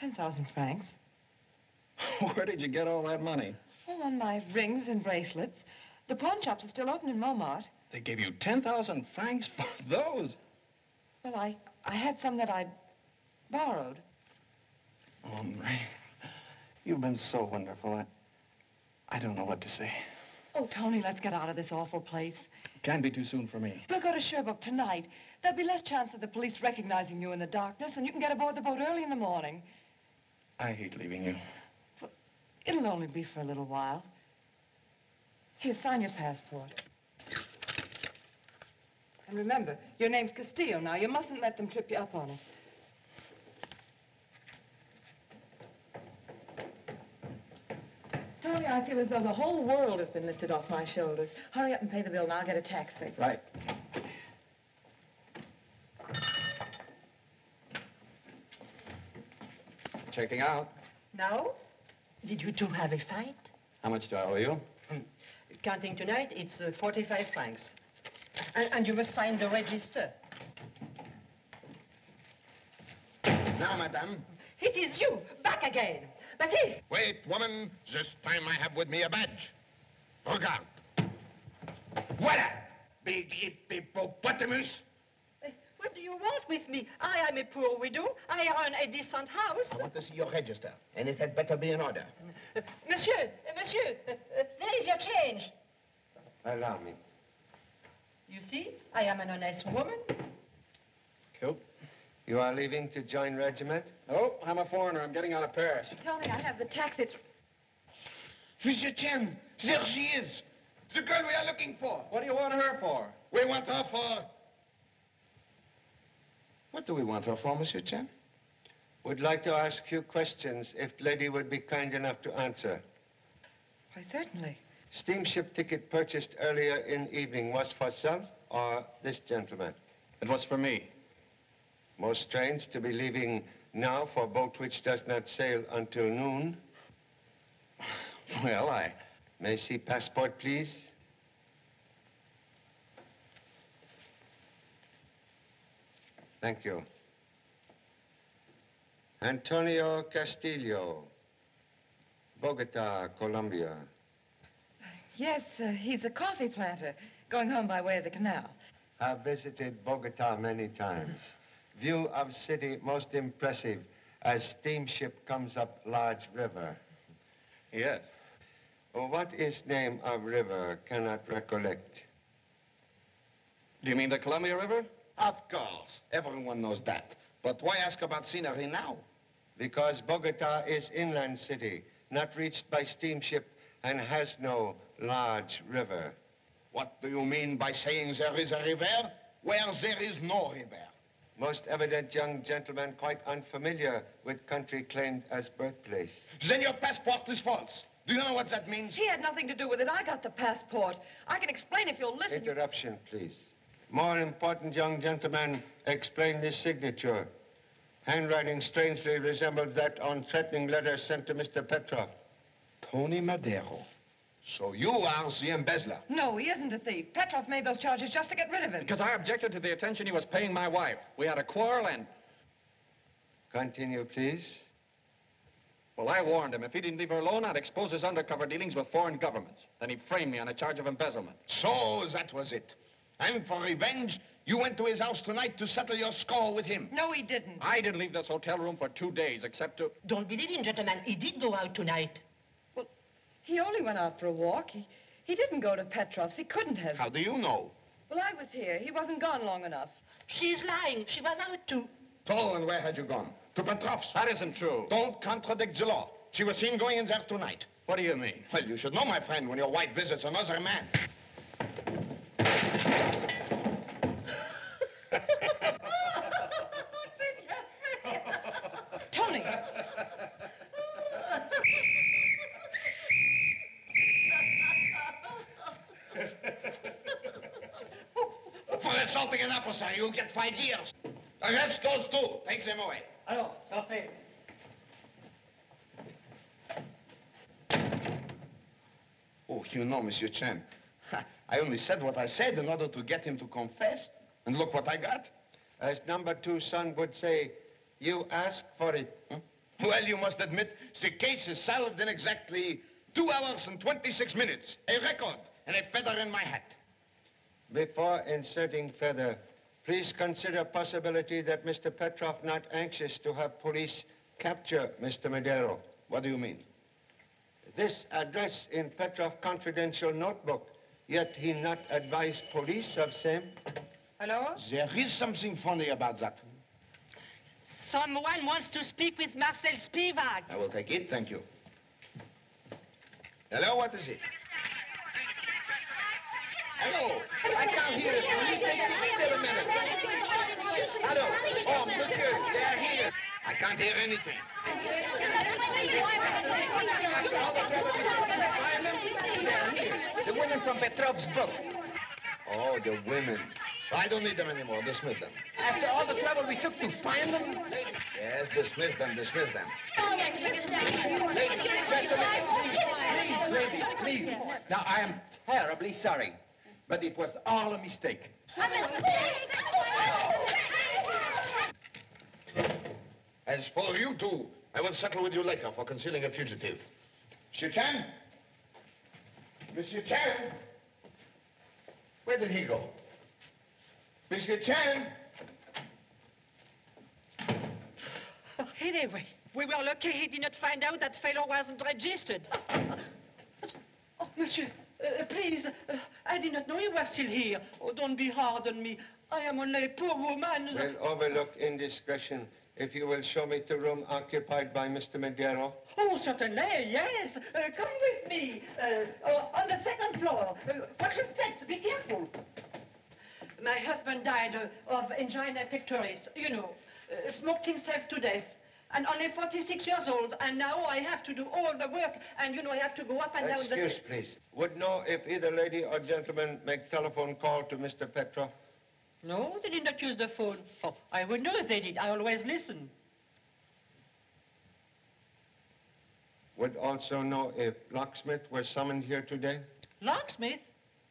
10,000 francs. Where did you get all that money? Oh, on my rings and bracelets. The pawn shops are still open in Montmartre. They gave you 10,000 francs for those? Well, I, I had some that I'd borrowed. Henri, you've been so wonderful. I, I don't know what to say. Oh, Tony, let's get out of this awful place. Can't be too soon for me. We'll go to Cherbourg tonight. There'll be less chance of the police recognizing you in the darkness, and you can get aboard the boat early in the morning. I hate leaving you. It'll only be for a little while. Here, sign your passport. And remember, your name's Castillo now. You mustn't let them trip you up on it. Tony, I feel as though the whole world has been lifted off my shoulders. Hurry up and pay the bill, and I'll get a taxi. Right. Checking out. Now, did you two have a fight? How much do I owe you? Counting tonight, it's uh, 45 francs. And, and you must sign the register. Now, madame. It is you, back again. Baptiste! Wait, woman. This time I have with me a badge. Regarde. Voila! Big hippopotamus. Uh, What do you want with me? I am a poor widow. I own a decent house. I want to see your register, and it had better be in order. Uh, monsieur, uh, monsieur, there is your change. Allow me. You see, I am an honest woman. Cool. You are leaving to join regiment? Oh, I'm a foreigner. I'm getting out of Paris. Tony, I have the taxi. It's... Monsieur Chan, there she is. The girl we are looking for. What do you want her for? We want her for... What do we want her for, Monsieur Chan? Would like to ask few questions, if lady would be kind enough to answer. Why, certainly. Steamship ticket purchased earlier in evening was for self or this gentleman? It was for me. Most strange to be leaving now for a boat which does not sail until noon. Well, I... May see passport, please? Thank you. Antonio Castillo, Bogota, Colombia. Yes, uh, he's a coffee planter, going home by way of the canal. I've visited Bogota many times. View of city most impressive as steamship comes up large river. Yes. What is name of river? Cannot recollect. Do you mean the Columbia River? Of course. Everyone knows that. But why ask about scenery now? Because Bogota is inland city, not reached by steamship, and has no large river. What do you mean by saying there is a river where there is no river? Most evident young gentleman quite unfamiliar with country claimed as birthplace. Then your passport is false. Do you know what that means? He had nothing to do with it. I got the passport. I can explain if you'll listen. Interruption, please. More important young gentleman, explain this signature. Handwriting strangely resembles that on threatening letter sent to Mr. Petroff. Tony Madero. So you are the embezzler. No, he isn't a thief. Petroff made those charges just to get rid of him. Because I objected to the attention he was paying my wife. We had a quarrel and... Continue, please. Well, I warned him. If he didn't leave her alone, I'd expose his undercover dealings with foreign governments. Then he framed me on a charge of embezzlement. So that was it. And for revenge, you went to his house tonight to settle your score with him. No, he didn't. I didn't leave this hotel room for two days, except to... Don't believe him, gentlemen. He did go out tonight. He only went out for a walk. He, he didn't go to Petroff's. He couldn't have. How do you know? Well, I was here. He wasn't gone long enough. She's lying. She was out too. So, and where had you gone? To Petroff's? That isn't true. Don't contradict the law. She was seen going in there tonight. What do you mean? Well, you should know, my friend, when your wife visits another man. Tony! For assaulting an officer, you'll get five years. The rest goes too. Take them away. Alors, sortez. Oh, you know, Monsieur Chan, I only said what I said in order to get him to confess. And look what I got. As number two son would say, you asked for it. Huh? Well, you must admit, the case is solved in exactly two hours and 26 minutes. A record and a feather in my hat. Before inserting feather, please consider possibility that Mr. Petroff not anxious to have police capture Mr. Madero. What do you mean? This address in Petroff confidential notebook, yet he not advise police of same. Hello? There is something funny about that. Someone wants to speak with Marcel Spivak. I will take it, thank you. Hello, what is it? Hello, I can't hear it. Please take still a minute. Hello, oh, monsieur, they are here. I can't hear anything. The women from Petroff's book. Oh, the women. I don't need them anymore. Dismiss them. After all the trouble we took to find them? Yes, dismiss them, dismiss them. Please, ladies, please. Now, I am terribly sorry, but it was all a mistake. As for you two, I will settle with you later for concealing a fugitive. Monsieur Chan? Monsieur Chan? Where did he go? Monsieur Chan? Oh, anyway, we were lucky he did not find out that fellow wasn't registered. Oh, monsieur, uh, please, uh, I did not know you were still here. Oh, don't be hard on me. I am only a poor woman. Will overlook indiscretion if you will show me the room occupied by Mr. Madero. Oh, certainly, yes. Uh, come with me. Uh, oh, on the second floor. Uh, watch your steps. Be careful. My husband died uh, of angina pectoris, you know. Uh, smoked himself to death. And only 46 years old. And now I have to do all the work. And, you know, I have to go up and down the... Excuse, please. Would know if either lady or gentleman make telephone call to Mr. Petroff? No, they did not use the phone. Oh, I would know if they did. I always listen. Would also know if locksmith was summoned here today? Locksmith?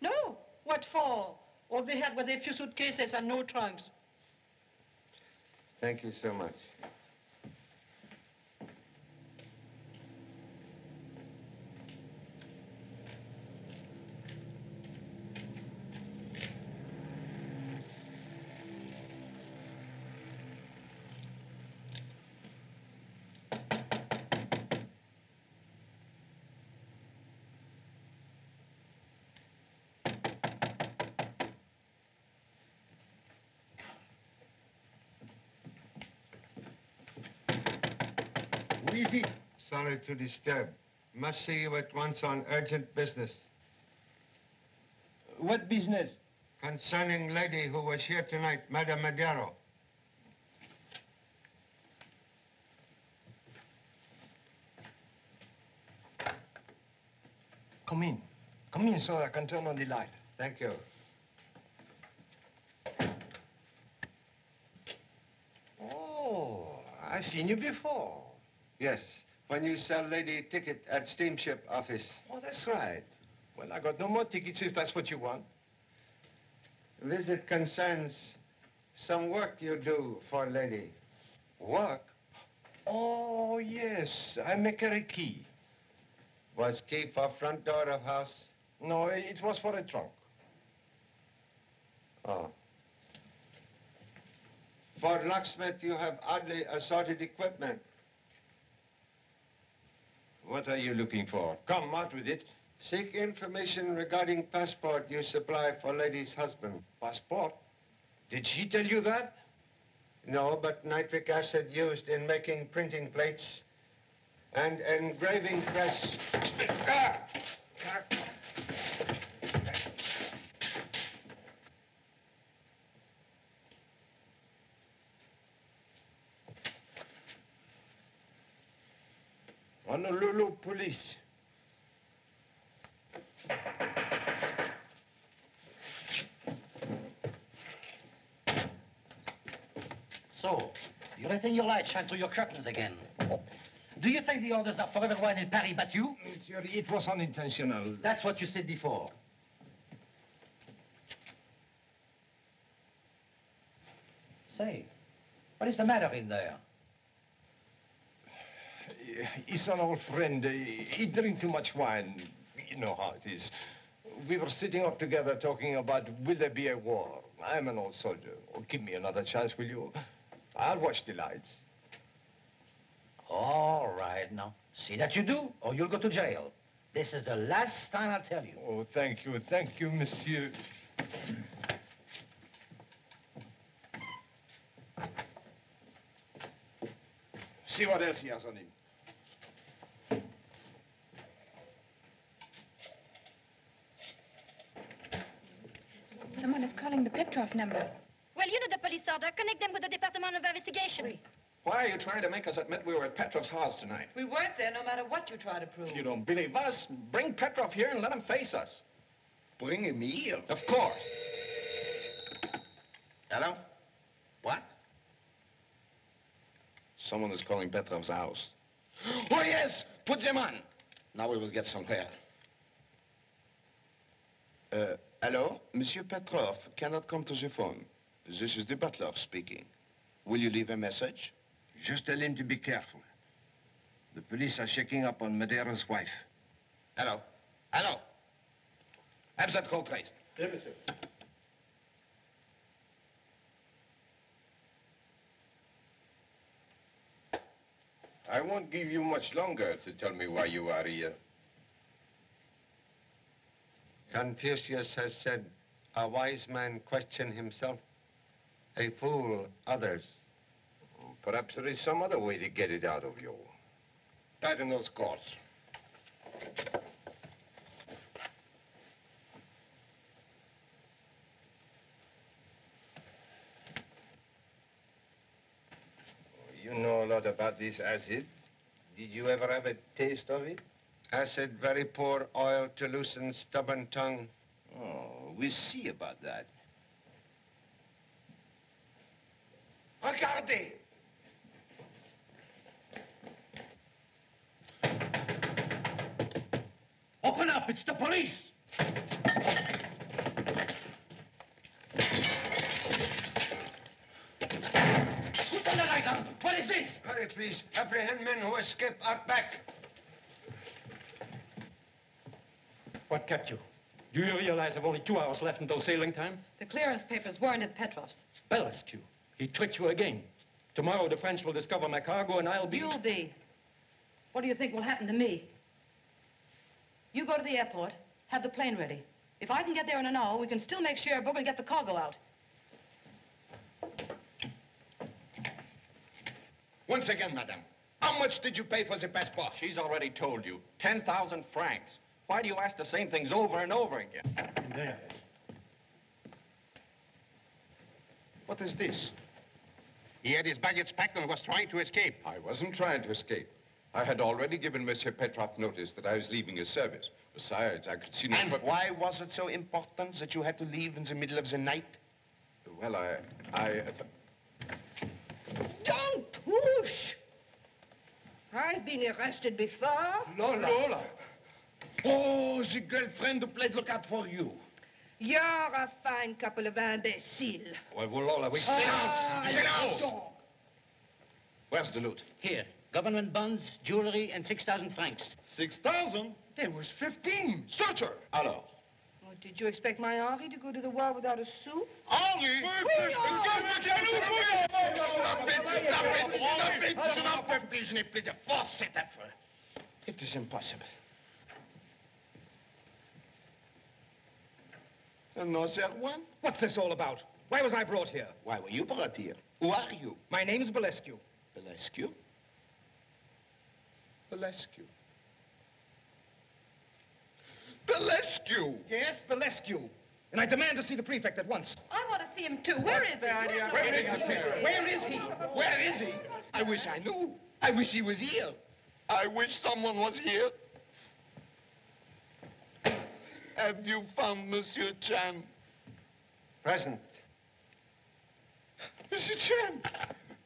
No. What for? All they had was a few suitcases and no trunks. Thank you so much. Who is it? Sorry to disturb. Must see you at once on urgent business. What business? Concerning lady who was here tonight, Madame Madero. Come in. Come in so I can turn on the light. Thank you. Oh, I've seen you before. Yes, when you sell lady ticket at steamship office. Oh, that's right. Well, I got no more tickets if that's what you want. Visit concerns some work you do for lady. Work? Oh, yes. I make her a key. Was key for front door of house? No, it was for a trunk. Oh. For locksmith, you have oddly assorted equipment. What are you looking for? Come, out with it. Seek information regarding passport you supply for lady's husband. Passport? Did she tell you that? No, but nitric acid used in making printing plates and engraving press. Ah! Honolulu police. So, you're letting your light shine through your curtains again. Do you think the orders are for everyone in Paris but you? Monsieur, it was unintentional. That's what you said before. Say, what is the matter in there? He's an old friend. He drink too much wine. You know how it is. We were sitting up together talking about will there be a war. I'm an old soldier. Oh, give me another chance, will you? I'll watch the lights. All right, now. See that you do, or you'll go to jail. This is the last time I'll tell you. Oh, thank you. Thank you, monsieur. See what else he has on him. Someone is calling the Petroff number. Well, you know the police order. Connect them with the Department of Investigation. Why are you trying to make us admit we were at Petroff's house tonight? We weren't there no matter what you try to prove. If You don't believe us? Bring Petroff here and let him face us. Bring him here? Of course. Hello? What? Someone is calling Petroff's house. Oh, yes! Put them on! Now we will get somewhere. Uh, hello? Monsieur Petroff cannot come to the phone. This is the butler speaking. Will you leave a message? Just tell him to be careful. The police are checking up on Madero's wife. Hello? Hello? Have that call traced. Yes, monsieur. I won't give you much longer to tell me why you are here. Confucius has said, a wise man question himself, a fool others. Perhaps there is some other way to get it out of you. Tighten those cords. You know a lot about this acid. Did you ever have a taste of it? Acid, very poor oil to loosen stubborn tongue. Oh, we'll see about that. Regardez! Open up, it's the police! Put the light on. What is this? Hurry, please. Apprehend men who escape out back. What kept you? Do you realize I've only two hours left until sailing time? The clearance papers weren't at Petroff's. Ballast you. He tricked you again. Tomorrow the French will discover my cargo and I'll be... You'll be. What do you think will happen to me? You go to the airport, have the plane ready. If I can get there in an hour, we can still make Cherbourg and get the cargo out. Once again, madame, how much did you pay for the passport? She's already told you. 10,000 francs. Why do you ask the same things over and over again? There. What is this? He had his baggage packed and was trying to escape. I wasn't trying to escape. I had already given Monsieur Petroff notice that I was leaving his service. Besides, I could see no... And why was it so important that you had to leave in the middle of the night? Well, I... I... Uh, Don't push! I've been arrested before. Lola. Lola. Oh, the girlfriend who played lookout for you. You're a fine couple of imbeciles. Well, well, Lola, we... Ah, Silence! Silence! Where's the loot? Here. Government bonds, jewelry, and 6,000 francs. Six thousand? There was fifteen. Search her. Alors? Oh, did you expect my Henri to go to the war without a sou? Henri! Stop it! Stop it! Stop it! Stop it! Please, je n'ai plus de force, cette affaire. It is impossible. No, sir, one? What's this all about? Why was I brought here? Why were you brought here? Who are you? My name's Belescu. Bolescu? Bolescu. Bolescu! Yes, Bolescu. And I demand to see the prefect at once. I want to see him too. Where is he? Where is he? Where is he? Where is he? I wish I knew. I wish he was here. I wish someone was here. Have you found Monsieur Chan? Present. Monsieur Chan!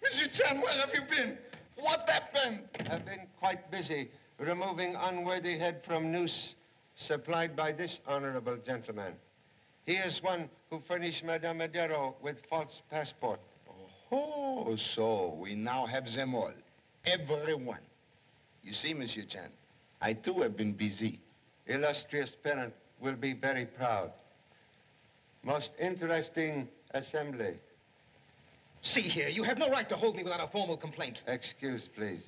Monsieur Chan, where have you been? What happened? I've been quite busy removing unworthy head from noose supplied by this honorable gentleman. He is one who furnished Madame Madero with false passport. Oh, so we now have them all. Everyone. You see, Monsieur Chan, I too have been busy. Illustrious parent will be very proud. Most interesting assembly. See here, you have no right to hold me without a formal complaint. Excuse, please.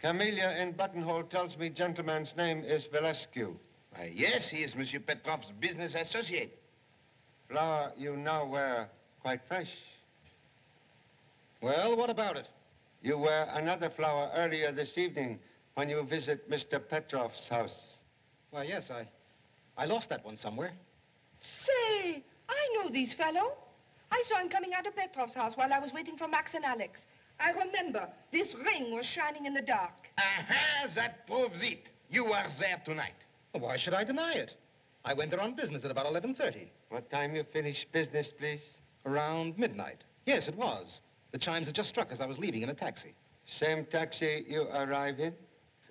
Camellia in buttonhole tells me gentleman's name is Belescu. Why, yes, he is Monsieur Petroff's business associate. Flower you now wear quite fresh. Well, what about it? You wear another flower earlier this evening when you visit Mr. Petroff's house. Why, yes, I... I lost that one somewhere. Say, I know this fellow. I saw him coming out of Petroff's house while I was waiting for Max and Alex. I remember this ring was shining in the dark. Aha, that proves it. You were there tonight. Well, why should I deny it? I went there on business at about 11.30. What time you finish business, please? Around midnight. Yes, it was. The chimes had just struck as I was leaving in a taxi. Same taxi you arrive in?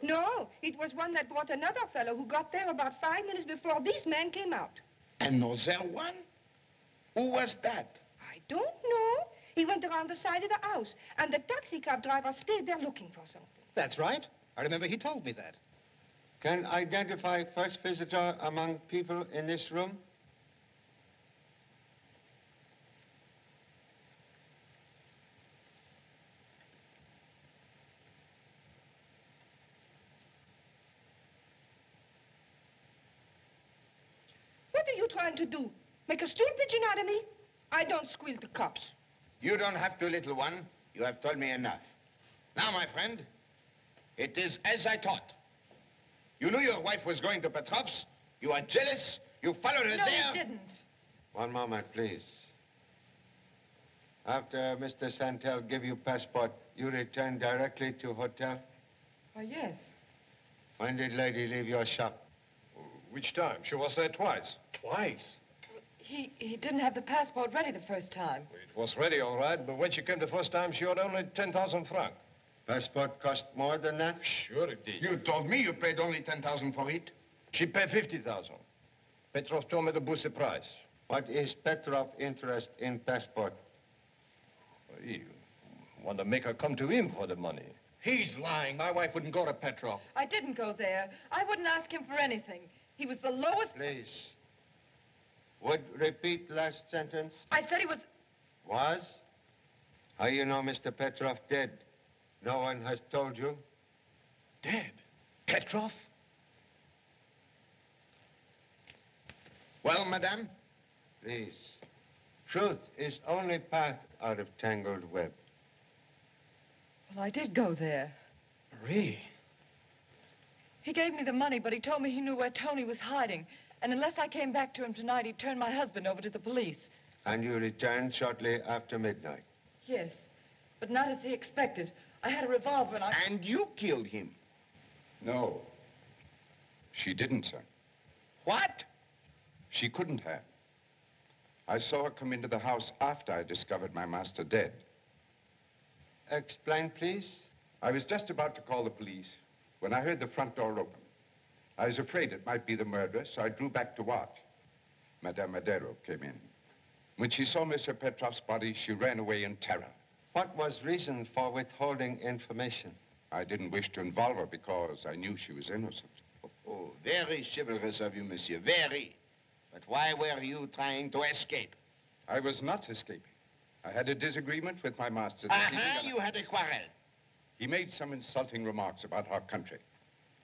No, it was one that brought another fellow who got there about five minutes before this man came out. And another one? Who was that? I don't know. He went around the side of the house, and the taxi cab driver stayed there looking for something. That's right. I remember he told me that. Can identify first visitor among people in this room? What are you trying to do? Make a stool pigeon out of me? I don't squeal to cops. You don't have to, little one. You have told me enough. Now, my friend, it is as I thought. You knew your wife was going to Petroff's. You are jealous. You followed her there. no, there. he didn't. One moment, please. After Mr. Santelle give you passport, you return directly to hotel? Why, yes. When did lady leave your shop? Which time? She was there twice. Twice? He, he didn't have the passport ready the first time. It was ready, all right, but when she came the first time, she owed only 10,000 francs. Passport cost more than that? Sure it did. You told me you paid only 10,000 for it. She paid 50,000. Petroff told me to boost the price. What is Petroff's interest in passport? Well, you want to make her come to him for the money. He's lying. My wife wouldn't go to Petroff. I didn't go there. I wouldn't ask him for anything. He was the lowest... Please. Would repeat last sentence. I said he was... Was? How you know Mr. Petroff dead? No one has told you? Dead? Petroff? Well, madame? Please. Truth is only path out of tangled web. Well, I did go there. Marie. He gave me the money, but he told me he knew where Tony was hiding. And unless I came back to him tonight, he'd turn my husband over to the police. And you returned shortly after midnight? Yes, but not as he expected. I had a revolver and I... And you killed him? No. She didn't, sir. What? She couldn't have. I saw her come into the house after I discovered my master dead. Explain, please. I was just about to call the police when I heard the front door open. I was afraid it might be the murderer, so I drew back to watch. Madame Madero came in. When she saw Monsieur Petroff's body, she ran away in terror. What was reason for withholding information? I didn't wish to involve her because I knew she was innocent. Oh, very chivalrous of you, monsieur, very. But why were you trying to escape? I was not escaping. I had a disagreement with my master. this Uh-huh, you had a quarrel. He made some insulting remarks about our country.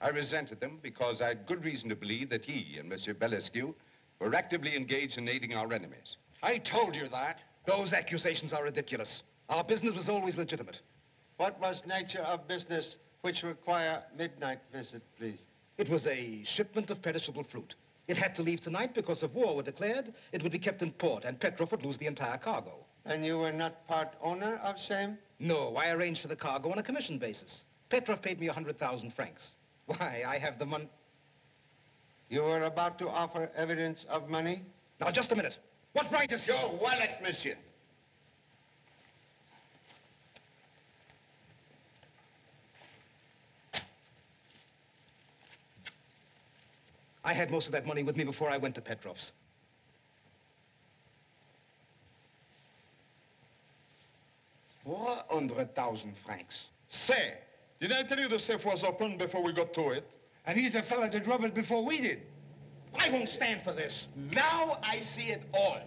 I resented them because I had good reason to believe that he and Monsieur Belescu were actively engaged in aiding our enemies. I told you that. Those accusations are ridiculous. Our business was always legitimate. What was nature of business which require midnight visit, please? It was a shipment of perishable fruit. It had to leave tonight because if war were declared, it would be kept in port and Petroff would lose the entire cargo. And you were not part owner of same? No, I arranged for the cargo on a commission basis. Petroff paid me a 100,000 francs. Why, I have the money. You were about to offer evidence of money? Now, just a minute. What right is Your wallet, monsieur. I had most of that money with me before I went to Petroff's. Four hundred thousand francs. Say, did I tell you the safe was open before we got to it? And he's the fella that robbed it before we did. I won't stand for this. Now I see it all.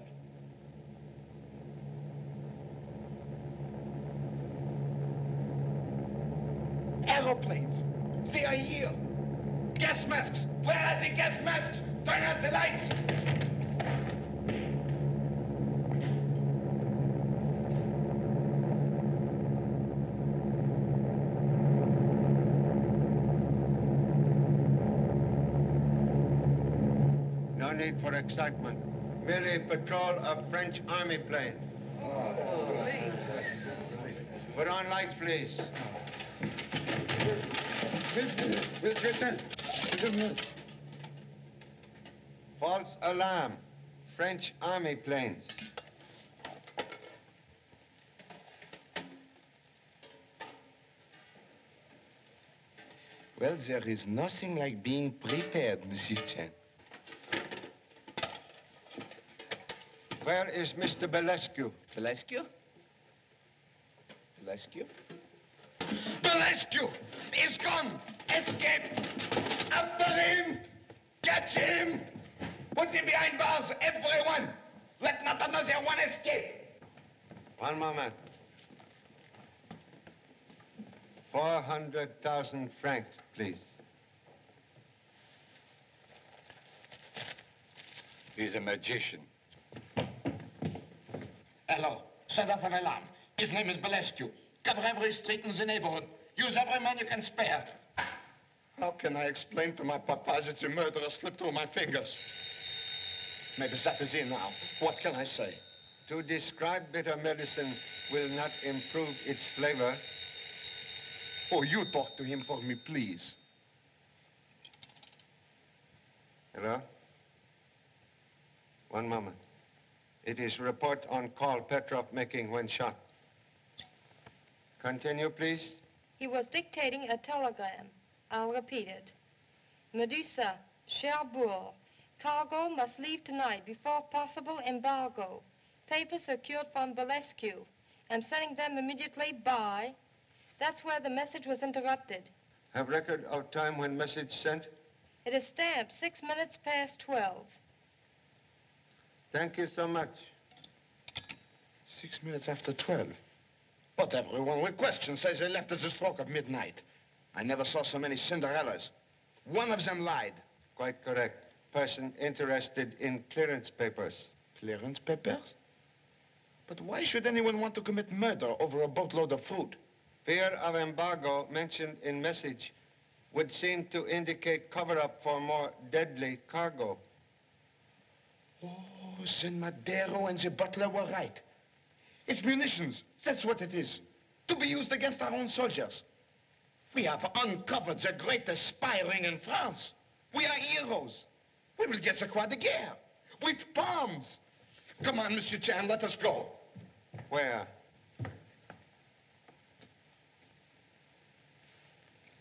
Aeroplanes. They are here. Gas masks. Where are the gas masks? Turn out the lights. No need for excitement. Merely patrol of French army plane. Put on lights, please. False alarm. French army planes. Well, there is nothing like being prepared, Monsieur Chan. Where is Mr. Belescu? Belescu? Belescu? Belescu is gone. Escape. After him. Catch him. Put him behind bars, everyone. Let not another one escape. One moment. 400,000 francs, please. He's a magician. Hello. Off an alarm. His name is Belescu. Cover every street in the neighborhood. Use every man you can spare. How can I explain to my papa that the murderer slipped through my fingers? Maybe that is in now. What can I say? To describe bitter medicine will not improve its flavor. Oh, you talk to him for me, please. Hello? One moment. It is report on call Petroff making when shot. Continue, please. He was dictating a telegram. I'll repeat it. Medusa, Cherbourg. Cargo must leave tonight before possible embargo. Papers secured from Belescu. I'm sending them immediately by. That's where the message was interrupted. Have record of time when message sent? It is stamped six minutes past 12. Thank you so much. Six minutes after 12. But everyone with questions says they left at the stroke of midnight. I never saw so many Cinderellas. One of them lied. Quite correct. Person interested in clearance papers. Clearance papers? But why should anyone want to commit murder over a boatload of fruit? Fear of embargo mentioned in message would seem to indicate cover-up for more deadly cargo. Oh, then Madero and the butler were right. It's munitions. That's what it is. To be used against our own soldiers. We have uncovered the greatest spy ring in France. We are heroes. We will get the Croix de Guerre. With bombs. Come on, Monsieur Chan, let us go. Where?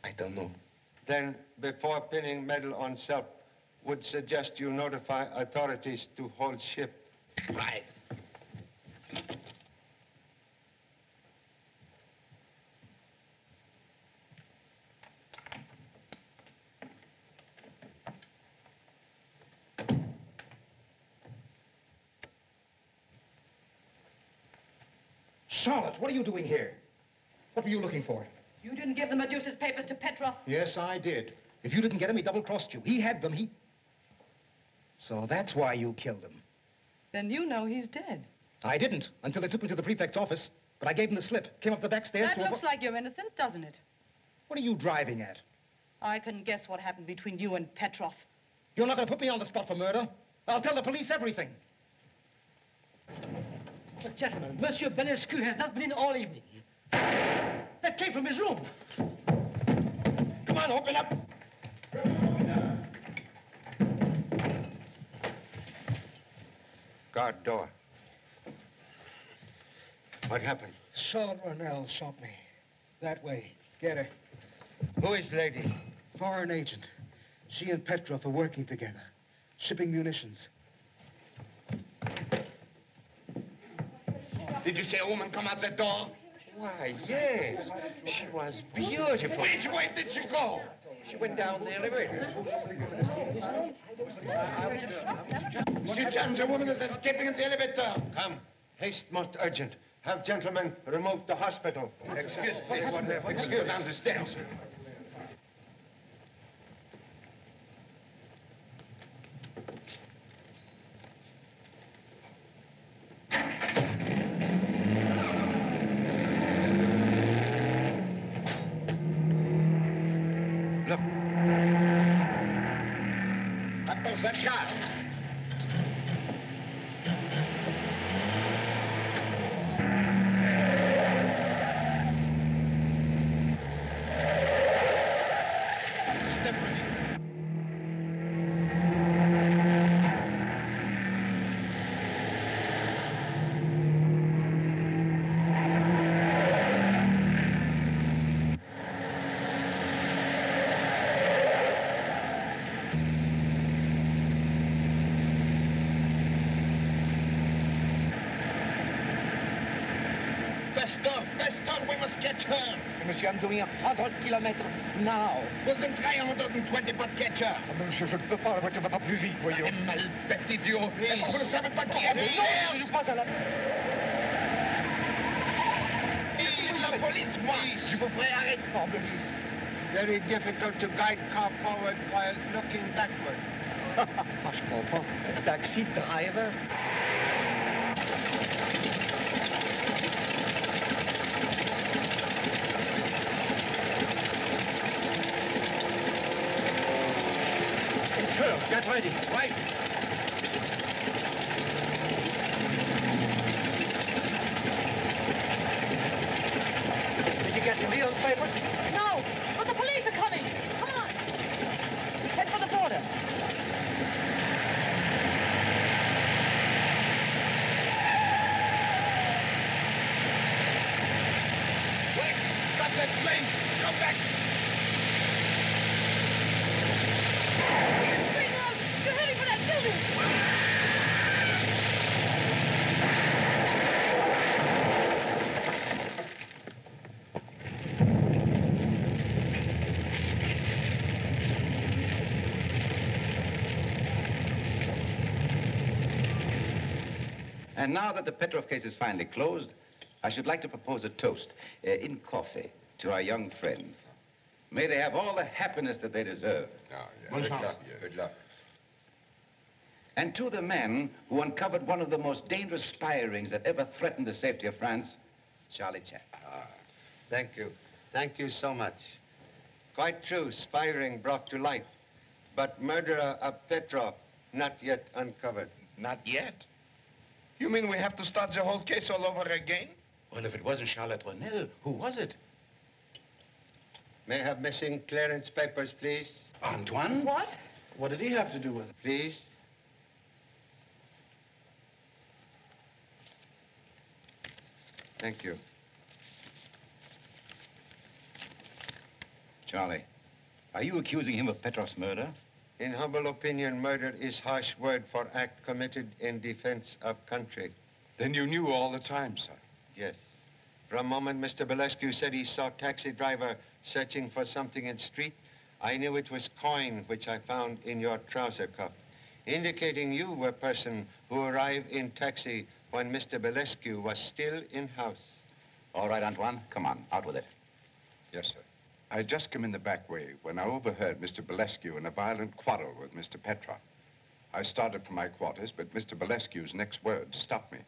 I don't know. Then, before pinning medal on self, would suggest you notify authorities to hold ship. Right. Charlotte, what are you doing here? What were you looking for? You didn't give the Medusa's papers to Petroff. Yes, I did. If you didn't get him, he double-crossed you. He had them, he... So that's why you killed him. Then you know he's dead. I didn't, until they took me to the prefect's office. But I gave him the slip, came up the back stairs That to a... looks like you're innocent, doesn't it? What are you driving at? I can guess what happened between you and Petroff. You're not going to put me on the spot for murder. I'll tell the police everything. But gentlemen, Monsieur Belescu has not been in all evening. That came from his room. Come on, open up. Guard door. What happened? Charlotte Ronell shot me. That way. Get her. Who is lady? Foreign agent. She and Petroff are working together. Shipping munitions. Did you see a woman come out the door? Why, yes. She was beautiful. Which way did she go? She went down the elevator. Sergeant, a woman is escaping in the elevator. Come. Haste most urgent. Have gentlemen removed to hospital. Excuse me. Excuse me. down the stairs. Monsieur, je ne peux pas, la voiture va pas plus vite, voyons. Eh, malbête idiot. Vous ne savez pas qui est Non, je suis pas à la... La police, moi. Je vous ferai arrêter. Mais Very difficult to guide car forward while looking backward. Ah, je comprends. Taxi driver. Get ready. Right. Did you get the Leon's papers? No, but the police are coming. Come on. Head for the border. Wait, stop that plane. Come back. Straight out. You're heading for that building. And now that the Petroff case is finally closed, I should like to propose a toast uh, in coffee to our young friends. May they have all the happiness that they deserve. Bonne Good chance. luck. Good luck. And to the man who uncovered one of the most dangerous spy rings that ever threatened the safety of France, Charlie Chan. Thank you. Thank you so much. Quite true, spy ring brought to light. But murderer of Petroff, not yet uncovered. Not yet. You mean we have to start the whole case all over again? Well, if it wasn't Charlotte Ronell, who was it? May I have missing clearance papers, please? Antoine? What? What did he have to do with it? Please. Thank you. Charlie, are you accusing him of Petroff's murder? In humble opinion, murder is harsh word for act committed in defense of country. Then you knew all the time, sir. Yes. From the moment Mr. Belescu said he saw taxi driver searching for something in street, I knew it was coin which I found in your trouser cuff, indicating you were person who arrived in taxi when Mr. Belescu was still in house. All right, Antoine, come on, out with it. Yes, sir. I had just come in the back way when I overheard Mr. Belescu in a violent quarrel with Mr. Petroff. I started for my quarters, but Mr. Belescu's next words stopped me.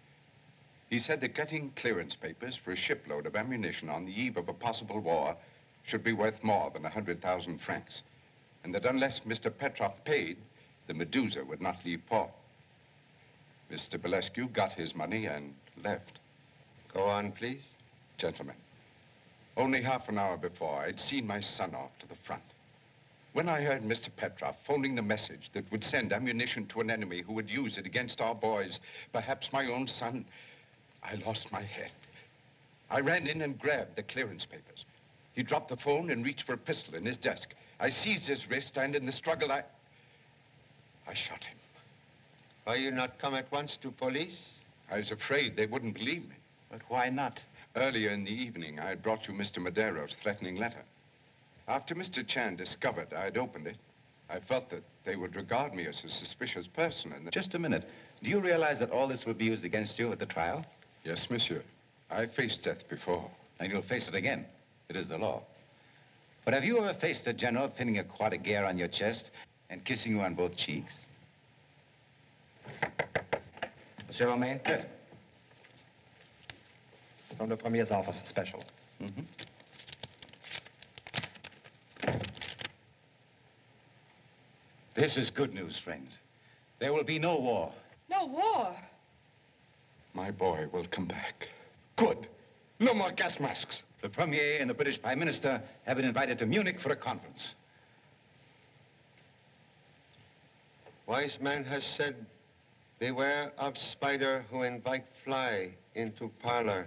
He said that getting clearance papers for a shipload of ammunition on the eve of a possible war should be worth more than a 100,000 francs, and that unless Mr. Petroff paid, the Medusa would not leave port. Mr. Belescu got his money and left. Go on, please. Gentlemen, only half an hour before, I'd seen my son off to the front. When I heard Mr. Petroff phoning the message that would send ammunition to an enemy who would use it against our boys, perhaps my own son, I lost my head. I ran in and grabbed the clearance papers. He dropped the phone and reached for a pistol in his desk. I seized his wrist, and in the struggle, I... I shot him. Why you not come at once to police? I was afraid they wouldn't believe me. But why not? Earlier in the evening, I had brought you Mr. Madero's threatening letter. After Mr. Chan discovered I had opened it, I felt that they would regard me as a suspicious person and. Just a minute. Do you realize that all this will be used against you at the trial? Yes, monsieur. I faced death before. And you'll face it again. It is the law. But have you ever faced a general pinning a croix de guerre on your chest and kissing you on both cheeks? Monsieur Romaine? Yes. From the Premier's office, special. Mm-hmm. This is good news, friends. There will be no war. No war. My boy will come back. Good. No more gas masks. The Premier and the British Prime Minister have been invited to Munich for a conference. Wise man has said, beware of spider who invite fly into parlor.